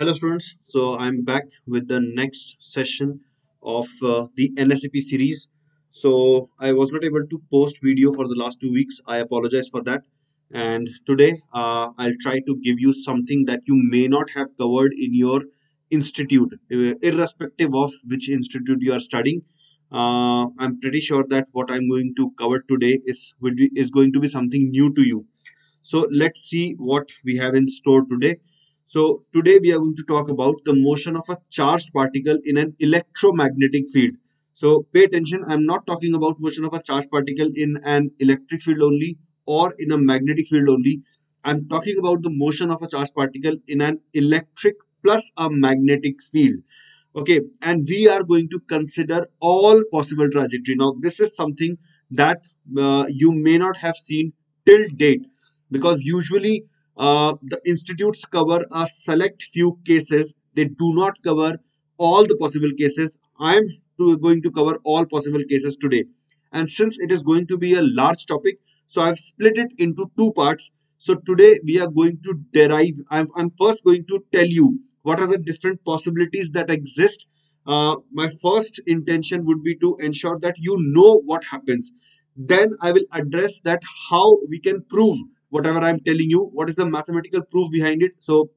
Hello, students. So I'm back with the next session of uh, the NSCP series. So I was not able to post video for the last two weeks. I apologize for that. And today uh, I'll try to give you something that you may not have covered in your institute, uh, irrespective of which institute you are studying. Uh, I'm pretty sure that what I'm going to cover today is is going to be something new to you. So let's see what we have in store today. So today we are going to talk about the motion of a charged particle in an electromagnetic field. So pay attention, I'm not talking about motion of a charged particle in an electric field only or in a magnetic field only. I'm talking about the motion of a charged particle in an electric plus a magnetic field. Okay, and we are going to consider all possible trajectory. Now, this is something that uh, you may not have seen till date because usually uh, the institutes cover a select few cases. They do not cover all the possible cases. I am to, going to cover all possible cases today. And since it is going to be a large topic, so I've split it into two parts. So today we are going to derive, I'm, I'm first going to tell you what are the different possibilities that exist. Uh, my first intention would be to ensure that you know what happens. Then I will address that how we can prove whatever I'm telling you, what is the mathematical proof behind it. So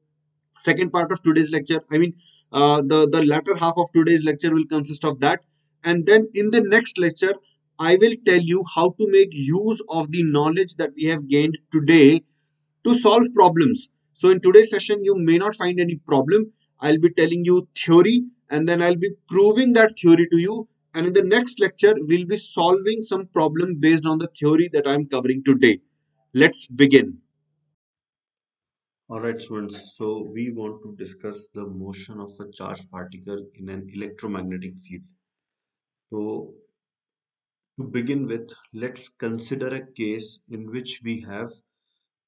second part of today's lecture, I mean, uh, the, the latter half of today's lecture will consist of that. And then in the next lecture, I will tell you how to make use of the knowledge that we have gained today to solve problems. So in today's session, you may not find any problem. I'll be telling you theory and then I'll be proving that theory to you. And in the next lecture, we'll be solving some problem based on the theory that I'm covering today. Let's begin. Alright students, so we want to discuss the motion of a charged particle in an electromagnetic field. So to begin with, let's consider a case in which we have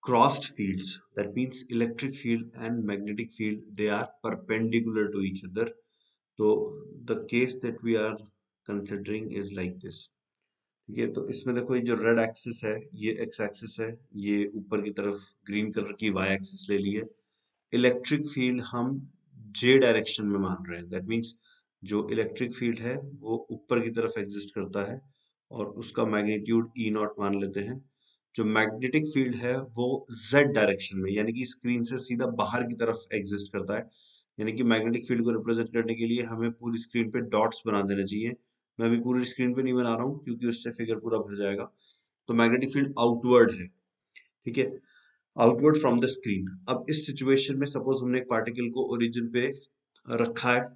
crossed fields. That means electric field and magnetic field, they are perpendicular to each other. So the case that we are considering is like this. ठीक है? तो इसमें देखो ये जो red axis है, ये x axis है, ये ऊपर की तरफ़ ग्रीन कलर की वाई एक्सिस ले ली है। इलेक्ट्रिक फ़ील्ड हम जे डायरेक्शन में मान रहे हैं। दैट मीन्स जो इलेक्ट्रिक फ़ील्ड है, वो ऊपर की तरफ़ एग्जिस्ट करता है और उसका मैग्नीट्यूड ई नॉट मान लेते हैं। जो मैग्नेटिक फ़ील्ड है, वो जेड डायरेक्शन में, यानी कि स्क्रीन से सीधा बाहर की तरफ़ एग्जिस्ट करता है। यानी कि मैग्नेटिक फ़ील्ड को रिप्रेजेंट करने के लिए हमें पूरी स्क्रीन पे डॉट्स बना देने चाहिए। मैं अभी पूरी स्क्रीन पे नहीं बना रहा हूँ, क्योंकि उससे फिगर पूरा भर जाएगा। तो मैग्नेटिक फ़ील्ड आउटवर्ड है, ठीक है? आउटवर्ड फ्रॉम द स्क्रीन अब इस सिचुएशन में सपोज़ हमने एक पार्टिकल को ओरिजिन पे रखा है,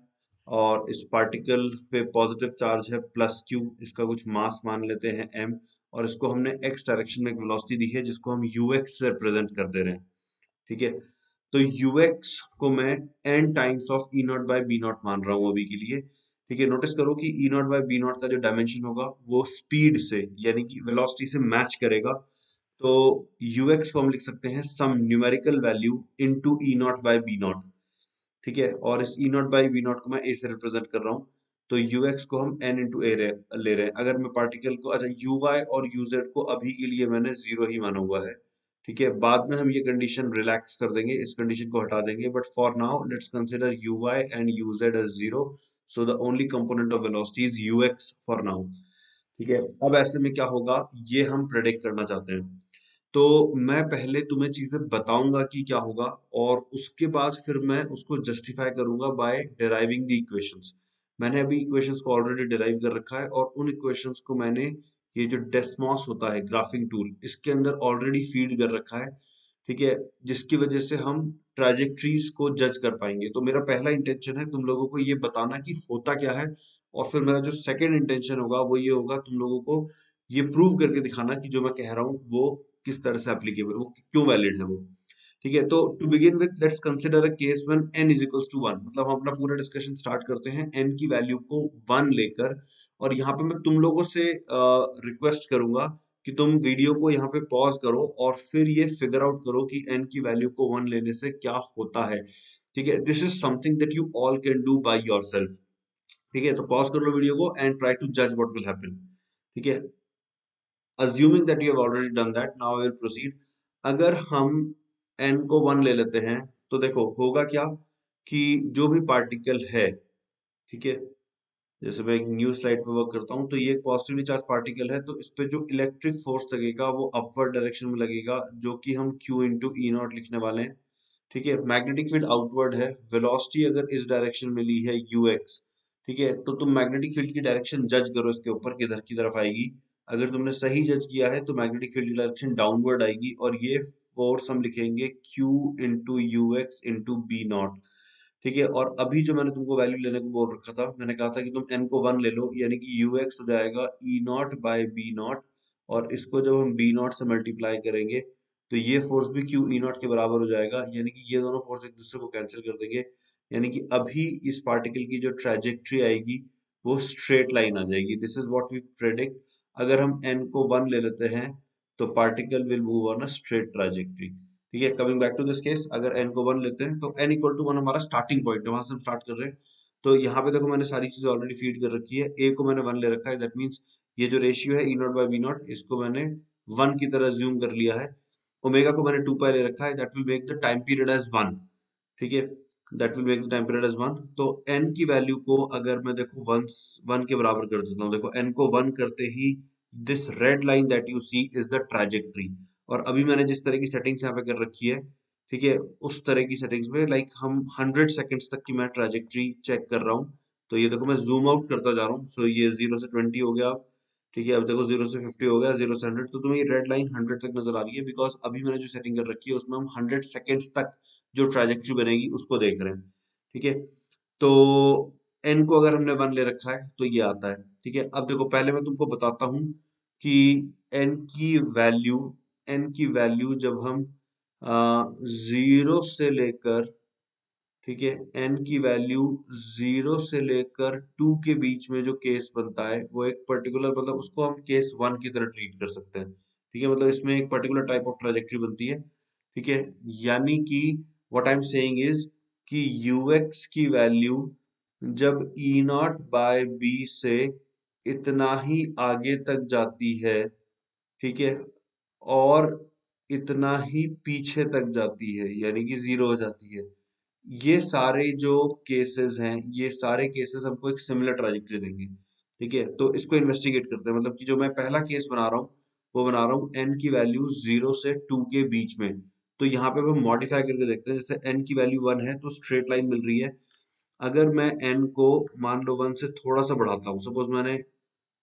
और इस पार्टिकल पे पॉजिटिव चार्ज है प्लस क्यू इसका कुछ मास मान लेते हैं एम और इसको हमने एक्स डायरेक्शन में एक वेलोसिटी दी है, जिसको हम यू एक्स रिप्रेजेंट कर दे रहे हैं, ठीक है? तो यू एक्स को मैं N times of E not by B not मान रहा हूँ अभी के लिए। ठीक है नोटिस करो कि E not by B not का जो डायमेंशन होगा, वो स्पीड से, यानी कि वेलोसिटी से मैच करेगा। तो यू एक्स को हम लिख सकते हैं some numerical value into E not by B not ठीक है, और इस E not by B not को मैं ए से रिप्रेजेंट कर रहा हूँ तो यू एक्स को हम एन इंटू ए ले रहे हैं। अगर मैं पार्टिकल को अच्छा यू वाई और यू जेड को अभी के लिए मैंने ज़ीरो ही माना हुआ है। ठीक है, बाद में हम ये कंडीशन रिलैक्स कर देंगे, इस कंडीशन को हटा देंगे but for now let's consider U Y and U Z as zero so the only component of velocity is X for now ठीक है? अब ऐसे में क्या होगा? ये हम प्रेडिक्ट करना चाहते हैं। तो मैं पहले तुम्हें चीज़ें बताऊँगा कि क्या होगा, और उसके बाद फिर मैं उसको जस्टिफाई करूँगा बाय डिराइविंग द इक्वेशंस मैंने अभी इक्वेशंस को ऑलरेडी डिराइव कर रखा है, और उन इक्वेशंस को मैंने ये जो डेस्मॉस होता है ग्राफिंग टूल इसके अंदर ऑलरेडी फ़ीड कर रखा है। ठीक है? जिसकी वजह से हम ट्रेजेक्ट्रीज को जज कर पाएँगे। तो मेरा पहला इंटेंशन है तुम लोगों को ये बताना कि होता क्या है और फिर मेरा जो सेकंड इंटेंशन होगा वो ये होगा तुम लोगों को ये प्रूव करके दिखाना कि जो मैं कह रहा हूँ वो किस तरह से एप्लीकेबल वो क्यों वैलिड है वो। ठीक है तो to begin with let's consider a case when n is equals to one मतलब हम अपना पूरा डिस्कशन स्टार्ट करते हैं एन की वैल्यू को वन लेकर। और यहाँ पे मैं तुम लोगों से रिक्वेस्ट करूँगा कि तुम वीडियो को यहाँ पे पॉज करो और फिर ये फिगर आउट करो कि एन की वैल्यू को वन लेने से क्या होता है। ठीक है? This is something that you all can do by yourself ठीक है? तो पॉज कर लो वीडियो को एंड ट्राई टू जज व्हाट विल हैपन ठीक है? Assuming that you have already done that now will proceed अगर हम एन को वन ले लेते हैं तो देखो होगा क्या कि जो भी पार्टिकल है, ठीक है? जैसे मैं एक न्यू स्लाइड पे वर्क करता हूँ तो ये एक पॉजिटिवली चार्ज पार्टिकल है तो इस पर जो इलेक्ट्रिक फोर्स लगेगा, वो अपवर्ड डायरेक्शन में लगेगा, जो कि हम Q इंटू ई नॉट लिखने वाले हैं। ठीक है? मैग्नेटिक फ़ील्ड आउटवर्ड है वेलोसिटी अगर इस डायरेक्शन में ली है यू एक्स ठीक है? तो तुम मैग्नेटिक फ़ील्ड की डायरेक्शन जज करो इसके ऊपर किधर की तरफ़ आएगी। अगर तुमने सही जज किया है तो मैग्नेटिक फ़ील्ड की डायरेक्शन डाउनवर्ड आएगी, और ये फोर्स हम लिखेंगे Q into U X into B not ठीक है? और अभी जो मैंने तुमको वैल्यू लेने को बोल रखा था, मैंने कहा था कि तुम एन को वन ले लो, यानी कि यू एक्स हो जाएगा E not by B not और इसको जब हम बी नॉट से मल्टीप्लाई करेंगे तो ये फोर्स भी क्यू ई नॉट के बराबर हो जाएगा, यानी कि ये दोनों फोर्स एक दूसरे को कैंसिल कर देंगे, यानी कि अभी इस पार्टिकल की जो ट्रेजेक्ट्री आएगी, वो स्ट्रेट लाइन आ जाएगी। This is what we predict अगर हम एन को वन ले लेते हैं तो particle will move on a straight trajectory ठीक है coming back to this case अगर एन को वन लेते हैं तो एन इक्वल टू वन हमारा स्टार्टिंग पॉइंट है, वहाँ से हम स्टार्ट कर रहे हैं। तो यहाँ पे देखो मैंने सारी चीज़ें ऑलरेडी फ़ीड कर रखी है। A को मैंने वन ले रखा है दैट मीन्स ये जो रेशियो है E not by B not इसको मैंने वन की तरह ज्यूम कर लिया है। ओमेगा को मैंने टू पाई ले रखा है that will make the time period as one ठीक है? That will make the time period as one तो एन की वैल्यू को अगर मैं देखो वन वन के बराबर कर देता हूँ, देखो एन को वन करते ही this red line that you see is the trajectory और अभी मैंने जिस तरह की सेटिंग्स यहाँ पे कर रखी है, ठीक है, उस तरह की सेटिंग्स में लाइक हम हंड्रेड सेकेंड्स तक की मैं ट्रेजेक्ट्री चेक कर रहा हूँ। तो ये देखो, मैं जूम आउट करता जा रहा हूँ। सो ये ज़ीरो से ट्वेंटी हो गया अब ठीक है, अब देखो ज़ीरो से फिफ्टी हो गया ज़ीरो से हंड्रेड तो तुम्हें ये रेड लाइन हंड्रेड तक नज़र आ रही है बिकॉज़ अभी मैंने जो सेटिंग कर रखी है, उसमें हम हंड्रेड सेकेंड्स तक जो ट्रेजेक्ट्री बनेगी, उसको देख रहे हैं, ठीक है। तो एन को अगर हमने वन ले रखा है तो ये आता है, ठीक है। अब देखो, पहले मैं तुमको बताता हूँ कि एन की वैल्यू एन की वैल्यू जब हम ज़ीरो से लेकर, ठीक है एन की वैल्यू ज़ीरो से लेकर टू के बीच में जो केस बनता है, वो एक पर्टिकुलर मतलब उसको हम केस वन की तरह ट्रीट कर सकते हैं। ठीक है मतलब इसमें एक पर्टिकुलर टाइप ऑफ़ ट्राजेक्ट्री बनती है। ठीक है, यानी कि what I am saying is कि ux की वैल्यू जब ई नॉट बाय बी से इतना ही आगे तक जाती है, ठीक है और इतना ही पीछे तक जाती है, यानी कि ज़ीरो हो जाती है। ये सारे जो केसेस हैं, ये सारे केसेस हमको एक सिमिलर ट्राजेक्ट्री देंगे, ठीक है? तो इसको इन्वेस्टिगेट करते हैं। मतलब कि जो मैं पहला केस बना रहा हूँ, वो बना रहा हूँ एन की वैल्यू ज़ीरो से टू के बीच में। तो यहाँ पे हम मॉडिफाई करके देखते हैं, जैसे एन की वैल्यू वन है तो स्ट्रेट लाइन मिल रही है। अगर मैं एन को, मान लो वन से थोड़ा सा बढ़ाता हूँ सपोज़ मैंने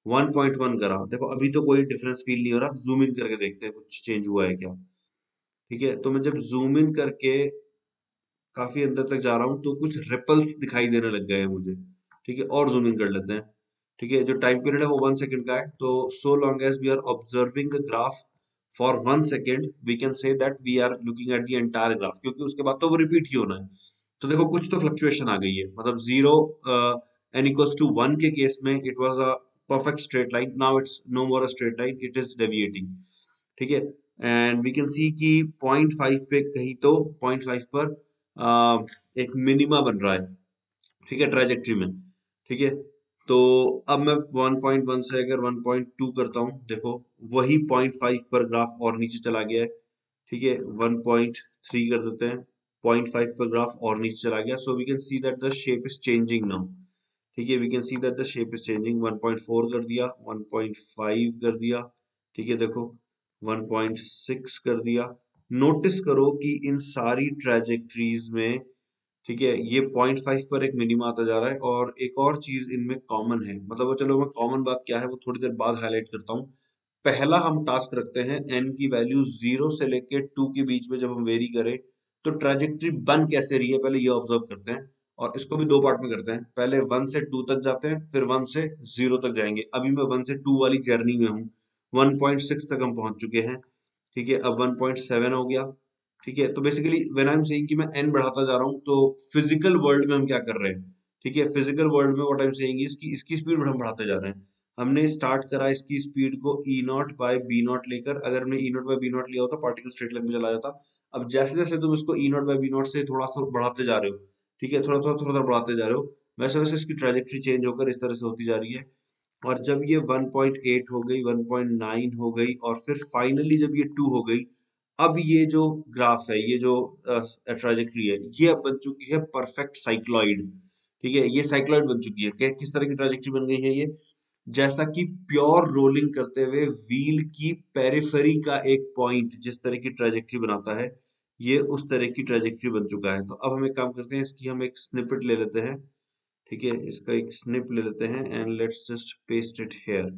1.1 करा। देखो, अभी तो कोई डिफरेंस फील नहीं हो रहा। जूम इन करके देखते हैं कुछ चेंज हुआ है क्या। ठीक है तो मैं जब जूम इन करके काफ़ी अंदर तक जा रहा हूँ तो कुछ रिपल्स दिखाई देने लग गए हैं मुझे। ठीक है, और जूम इन कर लेते हैं। ठीक है, जो टाइम पीरियड है वो वन सेकंड का है। तो so long as we are observing graph for one second we can say that we are looking at the entire graph क्योंकि उसके बाद तो वो रिपीट ही होना है। तो देखो, कुछ तो फ्लक्चुएशन आ गई है। मतलब zero N equals to one के केस में it was a perfect straight line now it's no more a straight line it is deviating ठीक है? एंड वी कैन सी कि पॉइंट फाइव पे कहीं तो पॉइंट फाइव पर uh, एक मिनिमा बन रहा है। ठीक है? ट्रेजेक्ट्री में। ठीक है? तो अब मैं 1.1 से अगर 1.2 करता हूँ देखो वही 0.5 पर ग्राफ और नीचे चला गया है। ठीक है? 1.3 कर देते हैं। 0.5 पर ग्राफ और नीचे चला गया। So we can see that the shape is changing now ठीक है we can see that the shape is changing 1.4 कर दिया 1.5 कर दिया, ठीक है, देखो 1.6 कर दिया। नोटिस करो कि इन सारी ट्रेजेक्ट्रीज में, ठीक है, ये पॉइंट फाइव पर एक मिनिमा आता जा रहा है और एक और चीज़ इनमें कॉमन है। मतलब वो चलो, मैं कॉमन बात क्या है, वो थोड़ी देर बाद हाईलाइट करता हूँ। पहला हम टास्क रखते हैं एन की वैल्यू ज़ीरो से लेके टू के बीच में जब हम वेरी करें तो ट्रेजेक्ट्री बन कैसे रही है, पहले ये ऑब्ज़र्व करते हैं। और इसको भी दो पार्ट में करते हैं। पहले वन से टू तक जाते हैं, फिर वन से ज़ीरो तक जाएँगे। अभी मैं वन से टू वाली जर्नी में हूँ। वन पॉइंट सिक्स तक हम पहुँच चुके हैं। ठीक है, अब वन पॉइंट सेवन हो गया। ठीक है तो basically when I am saying कि मैं एन बढ़ाता जा रहा हूँ तो फ़िज़िकल वर्ल्ड में हम क्या कर रहे हैं? ठीक है फ़िज़िकल वर्ल्ड में what I am saying is कि इसकी स्पीड हम बढ़ाते जा रहे हैं। हमने स्टार्ट करा इसकी स्पीड को E not by B not लेकर। अगर हमने E not by B not लिया होता पार्टिकल स्ट्रेट लाइन में चला जाता। अब जैसे जैसे तुम इसको E not by B not से थोड़ा सा बढ़ाते जा रहे हो ठीक है थोड़ा थोड़ा थोड़ा थोड़ा बढ़ाते जा रहे हो। वैसे वैसे इसकी ट्रेजेक्ट्री चेंज होकर इस तरह से होती जा रही है। और जब ये 1.8 हो गई 1.9 हो गई और फिर फाइनली जब ये 2 हो गई, अब ये जो ग्राफ है, ये जो ट्राजेक्ट्री है, ये अब बन चुकी है परफेक्ट साइक्लॉइड ठीक है, ये साइक्लॉइड बन चुकी है। किस तरह की ट्राजेक्ट्री बन गई है ये? जैसा कि प्योर रोलिंग करते हुए व्हील की पेरिफेरी का एक पॉइंट जिस तरह की ट्राजेक्ट्री बनाता है ये उस तरह की ट्रेजेक्ट्री बन चुका है। तो अब हम एक काम करते हैं, इसकी हम एक स्निपेट ले लेते हैं, ठीक है? इसका एक स्निप ले लेते हैं and let's just paste it here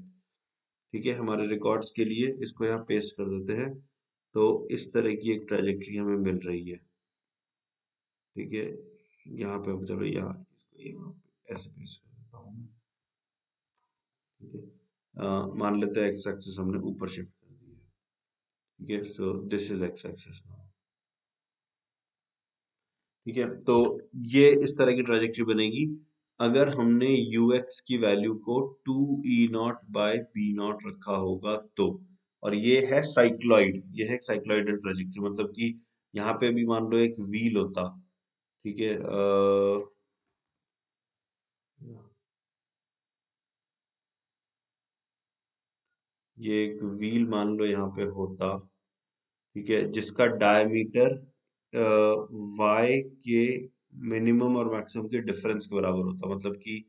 ठीक है? हमारे रिकॉर्ड्स के लिए इसको यहाँ पेस्ट कर देते हैं। तो इस तरह की एक ट्रेजेक्ट्री हमें मिल रही है, ठीक है? यहाँ पे चलो, यहाँ यहाँ ऐसे पेस्ट कर देता हूँ ठीक है? मान लेते हैं एक्स एक्सिस हमने ऊपर शिफ्ट कर दिया, ठीक है? So this is X axis now ठीक है? तो ये इस तरह की ट्राजेक्ट्री बनेगी। अगर हमने ux की वैल्यू को two E naught by B naught रखा होगा तो। और ये है साइक्लॉइड ये है साइक्लॉइडल ट्राजेक्ट्री मतलब कि यहाँ पे भी मान लो एक व्हील होता, ठीक है? ये एक व्हील मान लो यहाँ पे होता, ठीक है? जिसका डायमीटर वाई के मिनिमम और मैक्सिमम के डिफरेंस के बराबर होता मतलब कि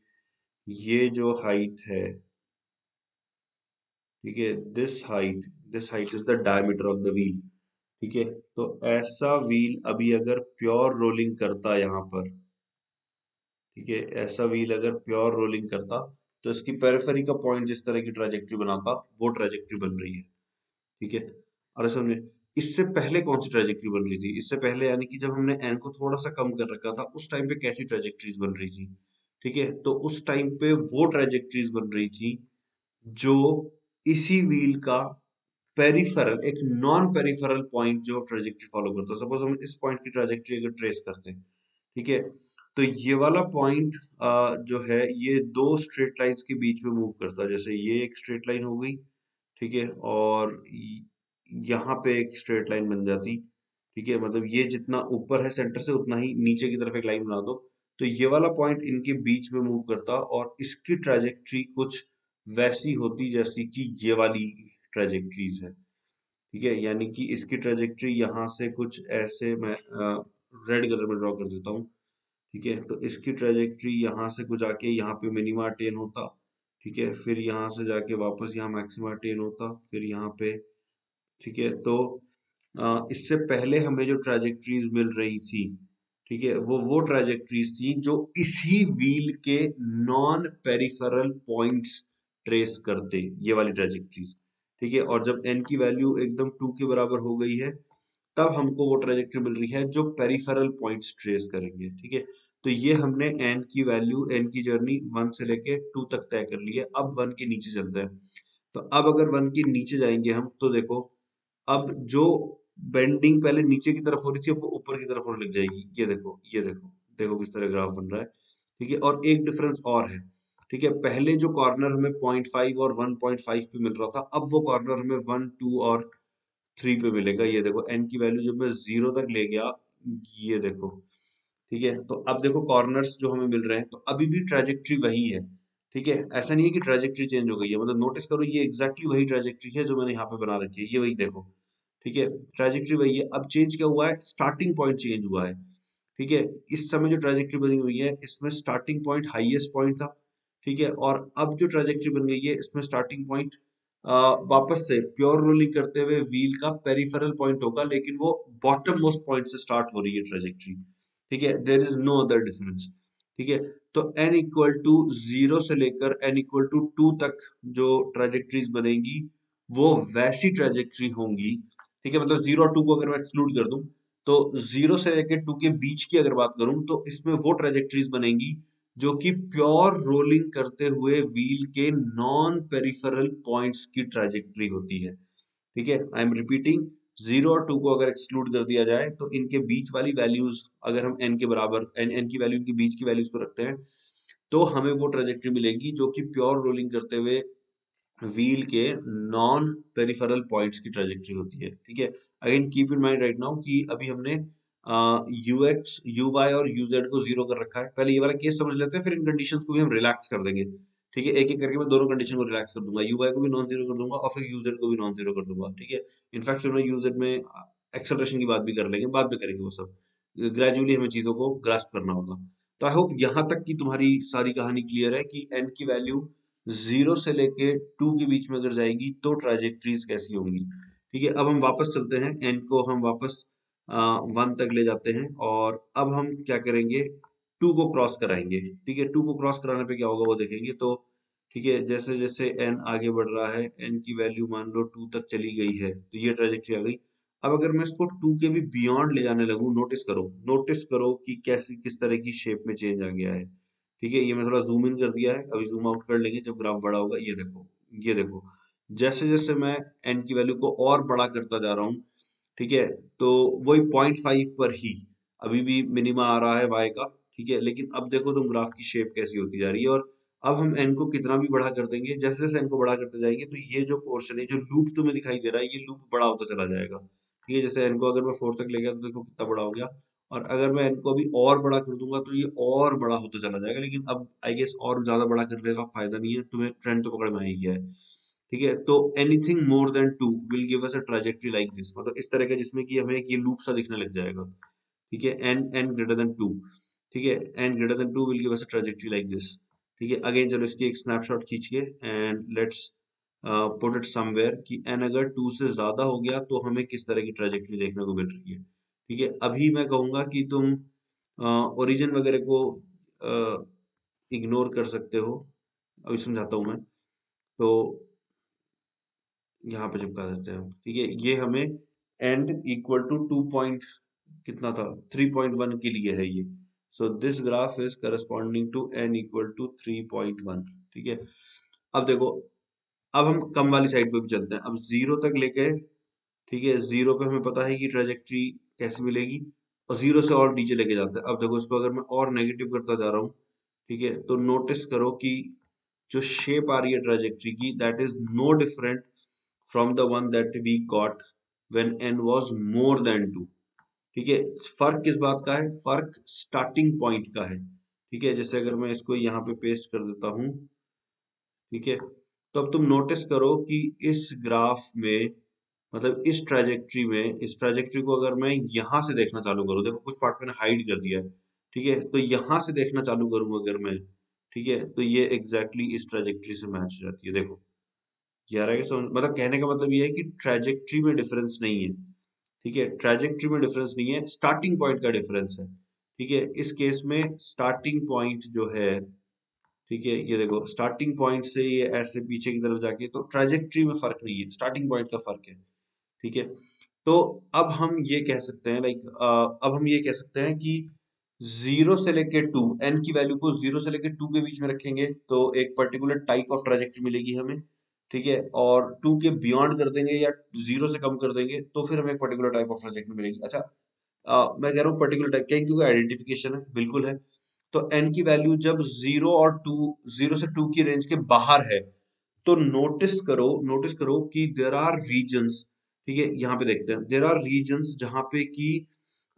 ये जो हाइट है, ठीक है this height this height is the diameter of the wheel ठीक है? तो ऐसा व्हील अभी अगर प्योर रोलिंग करता यहाँ पर, ठीक है? ऐसा व्हील अगर प्योर रोलिंग करता तो इसकी पेरिफेरी का पॉइंट जिस तरह की ट्रेजेक्ट्री बनाता, वो ट्रेजेक्ट्री बन रही है, ठीक है? और समझे इससे पहले कौन सी ट्रेजेक्ट्री बन रही थी? इससे पहले यानी कि जब हमने एन को थोड़ा सा कम कर रखा था, उस टाइम पे कैसी ट्रेजेक्ट्रीज बन रही थी? ठीक है? तो उस टाइम पे वो ट्रेजेक्ट्रीज बन रही थी जो इसी व्हील का पेरिफेरल एक नॉन पेरिफेरल पॉइंट जो ट्रेजेक्ट्री फॉलो करता सपोज़ हम इस पॉइंट की ट्रेजेक्ट्री अगर ट्रेस करते हैं, ठीक है? तो ये वाला पॉइंट जो है, ये दो स्ट्रेट लाइंस के बीच में मूव करता है। जैसे ये एक स्ट्रेट लाइन हो गई, ठीक है? और यहाँ पे एक स्ट्रेट लाइन बन जाती। ठीक है? मतलब ये जितना ऊपर है सेंटर से, उतना ही नीचे की तरफ़ एक लाइन बना दो। तो ये वाला पॉइंट इनके बीच में मूव करता और इसकी ट्रेजेक्ट्री कुछ वैसी होती जैसी कि ये वाली ट्रेजेक्ट्रीज है। ठीक है? यानी कि इसकी ट्रेजेक्ट्री यहाँ से कुछ ऐसे मैं रेड कलर में ड्रॉ कर देता हूँ। ठीक है? तो इसकी ट्रेजेक्ट्री यहाँ से कुछ आके यहाँ पे मिनिमा टेन होता। ठीक है? फिर यहाँ से जाके वापस यहाँ मैक्सिमा टेन होता। फिर यहाँ पे ठीक है? तो इससे पहले हमें जो ट्रेजेक्ट्रीज मिल रही थी, ठीक है? वो वो ट्रेजेक्ट्रीज थी जो इसी व्हील के नॉन पेरिफेरल पॉइंट्स ट्रेस करते, ये वाली ट्रेजेक्ट्रीज ठीक है? और जब एन की वैल्यू एकदम टू के बराबर हो गई है, तब हमको वो ट्रेजेक्ट्री मिल रही है जो पेरिफेरल पॉइंट्स ट्रेस करेंगे, ठीक है? तो ये हमने एन की वैल्यू एन की जर्नी वन से लेके टू तक तय कर ली है। अब वन के नीचे चलते हैं। तो अब अगर वन के नीचे जाएँगे हम तो देखो अब जो बेंडिंग पहले नीचे की तरफ़ हो रही थी, अब वो ऊपर की तरफ़ होने लग जाएगी। ये देखो ये देखो देखो किस तरह ग्राफ बन रहा है। ठीक है, और एक डिफरेंस और है। ठीक है, पहले जो कॉर्नर हमें पॉइंट फाइव और वन पॉइंट फाइव पे मिल रहा था, अब वो कॉर्नर हमें वन टू और थ्री पे मिलेगा। ये देखो एन की वैल्यू जब मैं ज़ीरो तक ले गया, ये देखो। ठीक है तो अब देखो कॉर्नर्स जो हमें मिल रहे हैं तो अभी भी ट्रेजेक्ट्री वही है। ठीक है, ऐसा नहीं है कि ट्रेजेक्ट्री चेंज हो गई है। मतलब नोटिस करो, ये एग्जैक्टली वही ट्रेजेक्ट्री है जो मैंने यहाँ पे बना रखी है। ये वही देखो। ठीक है? ट्रेजेक्ट्री वही है। अब चेंज क्या हुआ है? स्टार्टिंग पॉइंट चेंज हुआ है। ठीक है? इस समय जो ट्रेजेक्ट्री बनी हुई है, इसमें स्टार्टिंग पॉइंट हाईएस्ट पॉइंट था। ठीक है? और अब जो ट्रेजेक्ट्री बन गई है, इसमें स्टार्टिंग पॉइंट वापस से प्योर रोलिंग करते हुए व्हील का पेरिफेरल पॉइंट होगा, लेकिन वो बॉटम मोस्ट पॉइंट से स्टार्ट हो रही है ट्रेजेक्ट्री ठीक है? There is no other difference ठीक है? तो एन इक्वल टू ज़ीरो से लेकर एन इक्वल टू टू तक जो ट्रेजेक्ट्रीज बनेगी, वो वैसी ट्रेजेक्ट्री होंगी। ठीक है मतलब ज़ीरो और टू को अगर मैं एक्सक्लूड कर दूँ तो ज़ीरो से लेकर टू के बीच की अगर बात करूँ तो इसमें वो ट्रेजेक्ट्रीज बनेंगी जो कि प्योर रोलिंग करते हुए व्हील के नॉन पेरिफेरल पॉइंट्स की ट्रेजेक्ट्री होती है। ठीक है आई एम रिपीटिंग ज़ीरो और टू को अगर एक्सक्लूड कर दिया जाए तो इनके बीच वाली वैल्यूज़ अगर हम एन के बराबर एन एन की वैल्यू इनके बीच की वैल्यूज़ को रखते हैं तो हमें वो ट्रेजेक्ट्री मिलेगी जो कि प्योर रोलिंग करते हुए व्हील के नॉन पेरिफेरल पॉइंट्स की ट्रेजेक्ट्री होती है, ठीक है? Again keep in mind right now कि अभी हमने यू एक्स यू वाई और यू जेड को ज़ीरो कर रखा है। पहले ये वाला केस समझ लेते हैं, फिर इन कंडीशंस को भी हम रिलैक्स कर देंगे, ठीक है? एक एक करके मैं दोनों कंडीशन को रिलैक्स कर दूँगा। यू वाई को भी नॉन ज़ीरो कर दूँगा और फिर यूजेड को भी नॉन ज़ीरो कर दूँगा, ठीक है? इनफैक्ट फिर मैं यूजेड में एक्सेलरेशन की बात भी कर लेंगे, बाद में करेंगे वो सब। ग्रेजुअली हमें चीज़ों को ग्रास्प करना होगा। तो आई होप यहाँ तक की तुम्हारी सारी कहानी क्लियर है कि एन की वैल्यू ज़ीरो से लेके टू के बीच में अगर जाएगी तो ट्राजेक्ट्रीज कैसी होंगी? ठीक है, अब हम वापस चलते हैं। एन को हम वापस वन तक ले जाते हैं और अब हम क्या करेंगे? टू को क्रॉस कराएँगे। ठीक है, टू को क्रॉस कराने पे क्या होगा वो देखेंगे। तो ठीक है, जैसे जैसे एन आगे बढ़ रहा है एन की वैल्यू मान लो टू तक चली गई है तो ये ट्रेजेक्ट्री आ गई। अब अगर मैं इसको टू के भी बियॉन्ड ले जाने लगूँ नोटिस करो। नोटिस करो कि कैसी, किस तरह की शेप में चेंज आ गया है। ठीक है, ये मैं थोड़ा जूम इन कर दिया है। अभी जूम आउट कर लेंगे, जब ग्राफ बड़ा होगा, ये देखो ये देखो। जैसे जैसे मैं एन की वैल्यू को और बड़ा करता जा रहा हूँ, ठीक है तो वही पॉइंट फाइव पर ही अभी भी मिनिमा आ रहा है वाई का, ठीक है, लेकिन अब देखो तुम ग्राफ की शेप कैसी होती जा रही है। और अब हम एन को कितना भी बड़ा कर देंगे, जैसे जैसे एन को बड़ा करते जाएँगे तो ये जो पोर्शन है, जो लूप तुम्हें दिखाई दे रहा है, ये लूप बड़ा होता चला जाएगा। ठीक है, जैसे एन को अगर मैं फोर तक ले गया तो देखो कितना बड़ा हो गया। और अगर मैं एन को अभी और बड़ा कर दूँगा तो ये और बड़ा होता चला जाएगा। लेकिन अब आई गेस और ज़्यादा बड़ा करने का फ़ायदा नहीं है। तुम्हें ट्रेंड तो पकड़ में आ ही गया है। ठीक है? तो anything more than two will give us a trajectory like this मतलब इस तरह का जिसमें कि हमें ये लूप सा दिखने लग जाएगा। ठीक है? N N greater than two ठीक है? N greater than two will give us a trajectory like this ठीक है? अगेन चलो इसकी एक snapshot खींचिए and let's put it somewhere कि एन अगर टू से ज़्यादा हो गया तो हमें किस तरह की ट्रेजेक्ट्री देखने को मिल रही है? ठीक है? अभी मैं कहूँगा कि तुम ओरिजिन वगैरह को इग्नोर कर सकते हो। अभी समझाता हूँ मैं। तो यहाँ पे चिपका देते हैं। ठीक है? ये हमें and equal to two point कितना था? थ्री पॉइंट वन के लिए है ये। So this graph is corresponding to N equal to three point one ठीक है? अब देखो, अब हम कम वाली साइड पे भी चलते हैं। अब ज़ीरो तक लेके, ठीक है? ज़ीरो पे हमें पता है कि ट्रेजेक्ट्री कैसे मिलेगी? और ज़ीरो से और नीचे लेके जाते हैं। अब देखो, इसको अगर मैं और नेगेटिव करता जा रहा हूँ, ठीक है तो नोटिस करो कि जो शेप आ रही है ट्रेजेक्ट्री की that is no different from the one that we got when N was more than two ठीक है, फ़र्क किस बात का है? फ़र्क स्टार्टिंग पॉइंट का है। ठीक है, जैसे अगर मैं इसको यहाँ पे पेस्ट कर देता हूँ, ठीक है तो अब तुम नोटिस करो कि इस ग्राफ में मतलब इस ट्रेजेक्ट्री में, इस ट्रेजेक्ट्री को अगर मैं यहाँ से देखना चालू करूँ, देखो कुछ पार्ट मैंने हाइड कर दिया है, ठीक है? तो यहाँ से देखना चालू करूँ अगर मैं, ठीक है? तो ये एग्जैक्टली exactly इस ट्रेजेक्ट्री से मैच हो जाती है, देखो। यार मतलब कहने का मतलब ये है कि ट्रेजेक्ट्री में डिफरेंस नहीं है, ठीक है? ट्रेजेक्ट्री में डिफरेंस नहीं है स्टार्टिंग पॉइंट का डिफरेंस है, ठीक है? इस केस में स्टार्टिंग पॉइंट जो है, ठीक है? ये देखो स्टार्टिंग पॉइंट से ये ऐसे पीछे की तरफ़ जाके तो ट्रेजेक्ट्री में फ़र्क नहीं है स्टार्टिंग पॉइंट का फ़र्क है। ठीक है? तो अब हम ये कह सकते हैं लाइक अब हम ये कह सकते हैं कि ज़ीरो से लेके टू एन की वैल्यू को ज़ीरो से लेके टू के बीच में रखेंगे तो एक पर्टिकुलर टाइप ऑफ़ ट्रेजेक्ट्री मिलेगी हमें ठीक है? और टू के बियॉन्ड कर देंगे या ज़ीरो से कम कर देंगे तो फिर हमें एक पर्टिकुलर टाइप ऑफ़ प्रोजेक्ट मिलेगी। अच्छा आ, मैं कह रहा हूँ पर्टिकुलर टाइप क्या क्योंकि आइडेंटिफिकेशन है बिल्कुल है। तो एन की वैल्यू जब ज़ीरो और टू ज़ीरो से टू की रेंज के बाहर है तो नोटिस करो नोटिस करो कि देर आर रीजन्स ठीक है, यहाँ पे देखते हैं। देर आर रीजन जहाँ पे की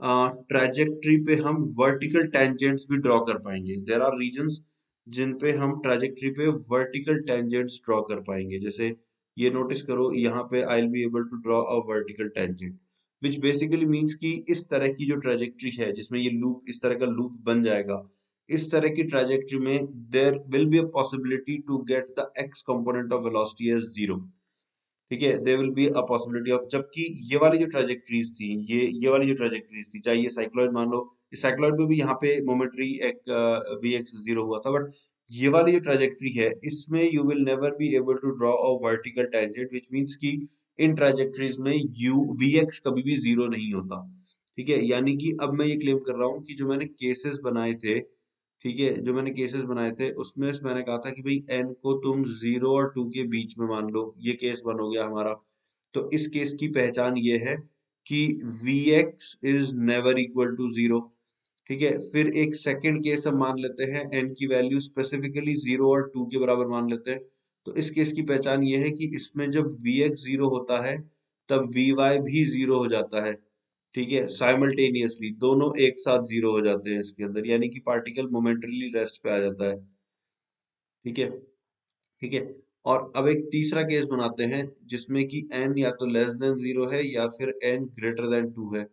ट्रेजेक्ट्री पे हम वर्टिकल टेंजेंट्स भी ड्रॉ कर पाएँगे। देर आर रीजन्स जिन पे हम ट्रेजेक्ट्री पे वर्टिकल टेंजेंट्स ड्रॉ कर पाएँगे। जैसे ये नोटिस करो, यहाँ पे I be able to draw a vertical tangent which basically means कि इस तरह की जो ट्रेजेक्ट्री है, जिसमें ये लूप इस तरह का लूप बन जाएगा, इस तरह की ट्रेजेक्ट्री में there will be a possibility to get the X component of velocity as zero ठीक है there will be a possibility of जबकि ये वाली जो ट्रेजेक्ट्रीज थी, ये ये वाली जो ट्रेजेक्ट्रीज थी, चाहे ये साइक्लॉइड मान लो इस साइक्लॉइड में भी यहाँ पे मोमेंट्री एक वी एक्स ज़ीरो हुआ था बट ये वाली जो ट्रेजेक्ट्री है, इसमें you will never be able to draw a vertical tangent which means की इन ट्रेजेक्ट्रीज में यू वी एक्स कभी भी ज़ीरो नहीं होता। ठीक है, यानी कि अब मैं ये क्लेम कर रहा हूँ कि जो मैंने केसेस बनाए थे ठीक है, जो मैंने केसेस बनाए थे, उसमें मैंने कहा था कि भाई एन को तुम ज़ीरो और टू के बीच में मान लो, ये केस बन हो गया हमारा। तो इस केस की पहचान ये है कि V X is never equal to zero ठीक है, फिर एक सेकंड केस हम मान लेते हैं एन की वैल्यू स्पेसिफिकली ज़ीरो और टू के बराबर मान लेते हैं। तो इस केस की पहचान ये है कि इसमें जब वी एक्स ज़ीरो होता है, तब वी वाई भी ज़ीरो हो जाता है। ठीक है साइमल्टेनियसली दोनों एक साथ ज़ीरो हो जाते हैं इसके अंदर, यानी कि पार्टिकल मोमेंटरीली रेस्ट पे आ जाता है। ठीक है? ठीक है? और अब एक तीसरा केस बनाते हैं, जिसमें कि एन या तो लेस देन ज़ीरो है या फिर एन ग्रेटर देन टू है।